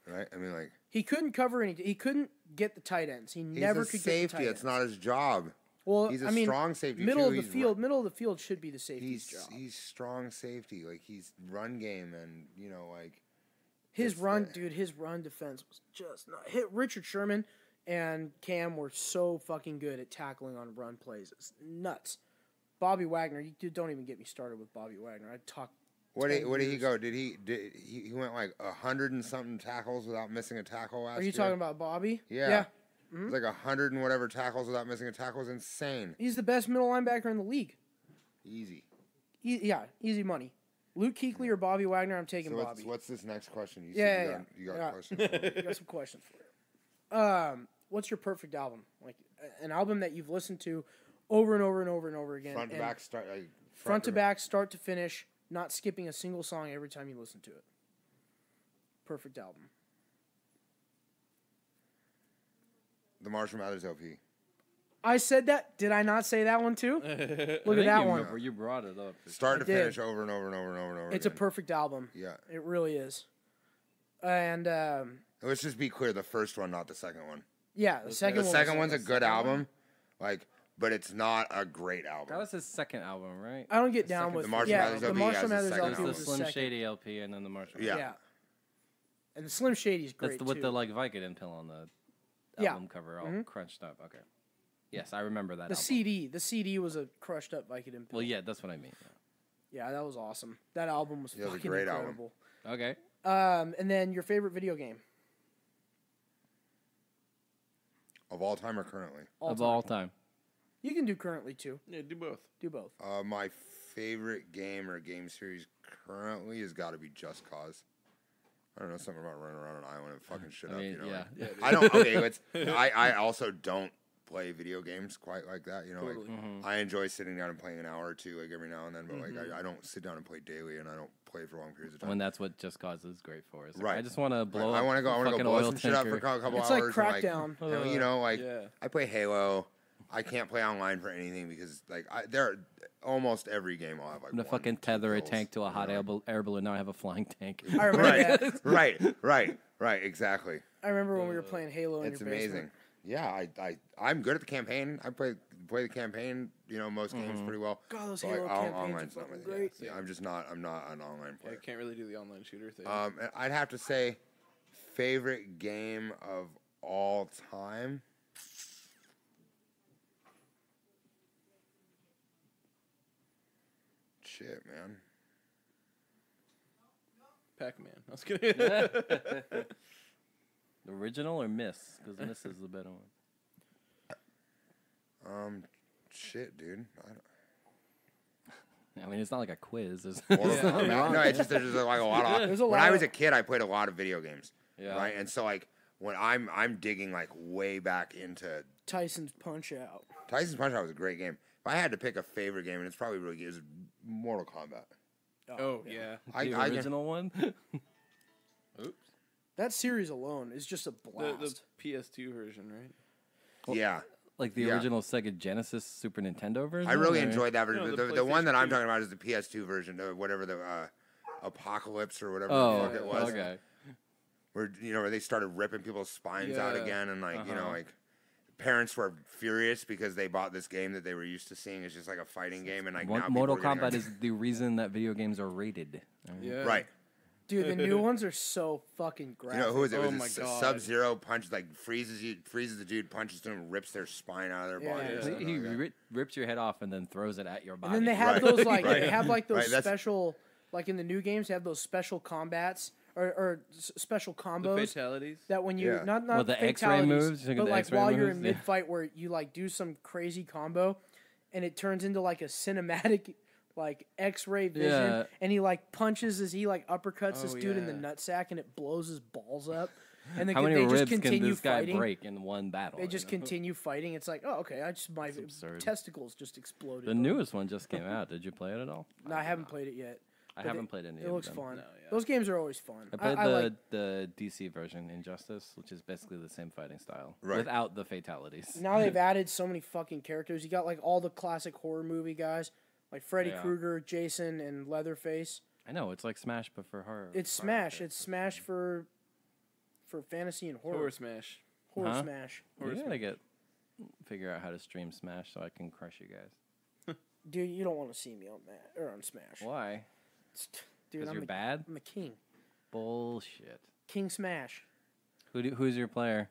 right? I mean, like He couldn't cover any. He couldn't get the tight ends. He he's never a could safety. get the tight It's not his job. well, he's a I mean, strong safety, Middle too. of the He's field, ru- middle of the field should be the safety's He's job. he's strong safety. Like he's run game, and you know, like His run, dude, his run defense was just not hit. Richard Sherman and Kam were so fucking good at tackling on run plays. It's nuts. Bobby Wagner, you dude, don't even get me started with Bobby Wagner. I talk. what did, what did he go? Did he did he, he went like a hundred and something tackles without missing a tackle last Are you year? talking about Bobby? Yeah. Yeah. Was mm-hmm. like a hundred and whatever tackles without missing a tackle is insane. He's the best middle linebacker in the league. Easy. E- yeah, easy money. Luke Kuechly or Bobby Wagner? I'm taking So what's, Bobby. what's this next question? You Yeah, said you yeah, got, you got yeah. questions. for me. I got some questions for you. Um, what's your perfect album? Like an album that you've listened to over and over and over and over again. front to back start like front to back, start to finish, not skipping a single song every time you listen to it. Perfect album. The Marshall Mathers LP. I said that. Did I not say that one too? Look at that you one. remember- You brought it up. Start to finish over and over and over and over and over. It's a perfect album. Yeah. It really is. And um, Let's just be clear: the first one, not the second one. yeah, the second The one. second one's a good album, like, but it's not a great album. That was his second album, right? I don't get down second- with The Marshall yeah, Mathers the Marshall has Mathers LP was the the Slim second. Shady LP and then the Marshall. Yeah. Yeah. And the Slim Shady's great That's the, with too. the like Vicodin pill on the Yeah. album cover, all Mhm. crunched up. Okay. Yes, I remember that. the album. CD, the CD was a crushed up Vicodin. pill. Well, yeah, that's what I mean. Yeah, that was awesome. That album was Yeah, it was a fucking great album. incredible. Okay. Um, and then your favorite video game Of all time or currently? all of time. all time. You can do currently too. Yeah, do both. Do both. Uh, my favorite game or game series currently has got to be Just Cause. I don't know something about running around an island and fucking shit I up. you know, yeah. like- I don't. Okay, let's. I I also don't play video games quite like that. You know, Totally. like I enjoy sitting down and playing an hour or two, like every now and then. But like I, mm-hmm. I don't sit down and play daily, and I don't play for long periods of time. When that's what Just Cause is great for. Is like, Right. I just want to Right, blow I up. want to go. I want to go fucking blow oil some shit up for a tanker. cou- couple It's like hours. and, Crackdown. and, you know, like Yeah. I play Halo. I can't play online for anything because like I, there, almost every game I'll have like. I'm gonna fucking two tether a tank to a you hot know, air, like- bal- air balloon. Now I have a flying tank. I remember right, that. right, right, right. Exactly. I remember when we were uh, playing Halo in It's your amazing. Basement. Yeah, I, I, I'm good at the campaign. I play play the campaign. You know, most games Mm-hmm. pretty well. God, those But, Halo on- campaigns are online's not my thing. great. Yeah, I'm just not. I'm not an online Yeah, I can't really do the online shooter thing. Um, and I'd have to say, favorite game of all time. Shit, man. Pac-Man. I was kidding. Original or Miss? Because Miss is the better one. Um, shit, dude. I don't, I mean, it's not like a quiz. It's Mortal Kombat. No, it's just there's just like a lot of. There's a when lot I was of- a kid, I played a lot of video games. Yeah. Right, and so like when I'm I'm digging like way back into Tyson's Punch Out. Tyson's Punch Out was a great game. If I had to pick a favorite game, and it's probably really good, is Mortal Kombat. oh yeah. I, the I can- original one. Oops. That series alone is just a blast. the PS2 version, right? yeah, like the Yeah. original Sega Genesis Super Nintendo version. I really or- enjoyed that version. No, the, the the, one that I'm talking about is the PS2 version, or whatever the uh, Apocalypse or whatever Oh, the fuck it was. okay. Where you know where they started ripping people's spines out again, and like you know Uh-huh. like parents were furious because they bought this game that they were used to seeing as just like a fighting game, and like Mo- now Mortal are Kombat is the reason that video games are rated. Yeah. right. Dude, the new ones are so fucking You know who is it? Oh was my God. Sub Zero punches like freezes you, freezes the dude, punches them, rips their spine out of their Yeah. body. or Yeah. He, he ri- rips your head off and then throws it at your body. And then they have Right. those like Right. they have like those Right, special like in the new games they have those special combats or, or s- special The combos fatalities. that when you Yeah. not not Well, the X-ray moves? But the like X-ray while you're in mid fight where you like do some crazy combo and it turns into like a cinematic like X-ray vision Yeah. and he like punches as he like uppercuts this Oh, dude in the yeah. nutsack and it blows his balls up and they, How con- many they just ribs can continue this guy fighting. break in one battle? They you just know? continue fighting. It's like, oh, okay. I just my absurd. testicles just exploded. The newest one just came out. Did you play it at all? No, I haven't played it yet. I but haven't it- played any It of looks them. fun. No, yeah. Those games are always fun. I played I, the like, the DC version, Injustice, which is basically the same fighting style Right. without the fatalities. now they've added so many fucking characters. You got like all the classic horror movie guys, like Freddy Yeah. Krueger, Jason, and Leatherface. I know it's like Smash, but for horror. It's horror Smash. shit. It's Smash for for fantasy and horror. Horror Smash. Horror Huh? Smash. We gotta get figure out how to stream Smash so I can crush you guys. Dude, you don't want to see me on that or on Smash. Why? Dude, Because I'm you're the, bad. I'm the king. Bullshit. King Smash. Who do, who's your player?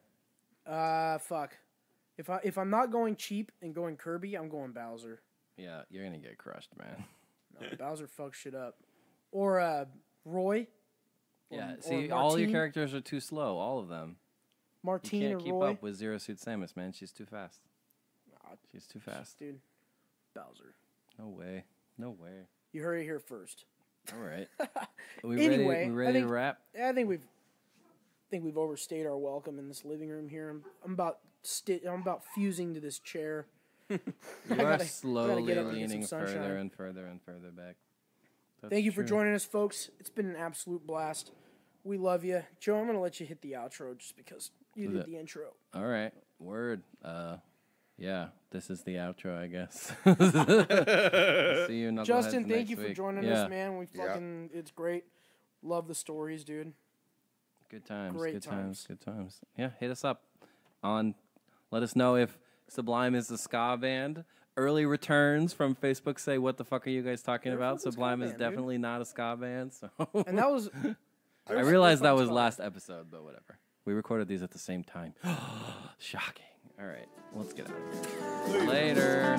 Uh, fuck. If I if I'm not going cheap and going Kirby, I'm going Bowser. Yeah, you're gonna get crushed, man. No, Bowser fucks shit up. Or uh, Roy. Or- Yeah. See, all your characters are too slow. All of them. You can't keep Roy. up with Zero Suit Samus, man. She's too fast. Nah, She's too fast. dude. Bowser. No way. No way. You heard it here first. All right. Are we Anyway, ready? We I ready think- to wrap? I think we've I think we've overstayed our welcome in this living room here. I'm, I'm about sti- I'm about fusing to this chair. You I are gotta- I gotta slowly get up and get some leaning further and further and further back. That's Thank you for joining us, folks. It's been an absolute blast. We love you, Joe. I'm gonna let you hit the outro just because you did the intro. All right. Word. Uh, yeah. This is the outro, I guess. See you, knuckleheads, Justin, thank next you for joining yeah. us, man. We Yeah. fucking it's great. Love the stories, dude. Good times. Great good times. times. Good times. Yeah. Hit us up on. Let us know if Sublime is a ska band. Early returns from Facebook say, "What the fuck are you guys talking They're about?" Sublime is band, dude. definitely not a ska band. So And that was I realized that was fun. last episode, but whatever. We recorded these at the same time. Shocking. All right, let's get out of here. Later.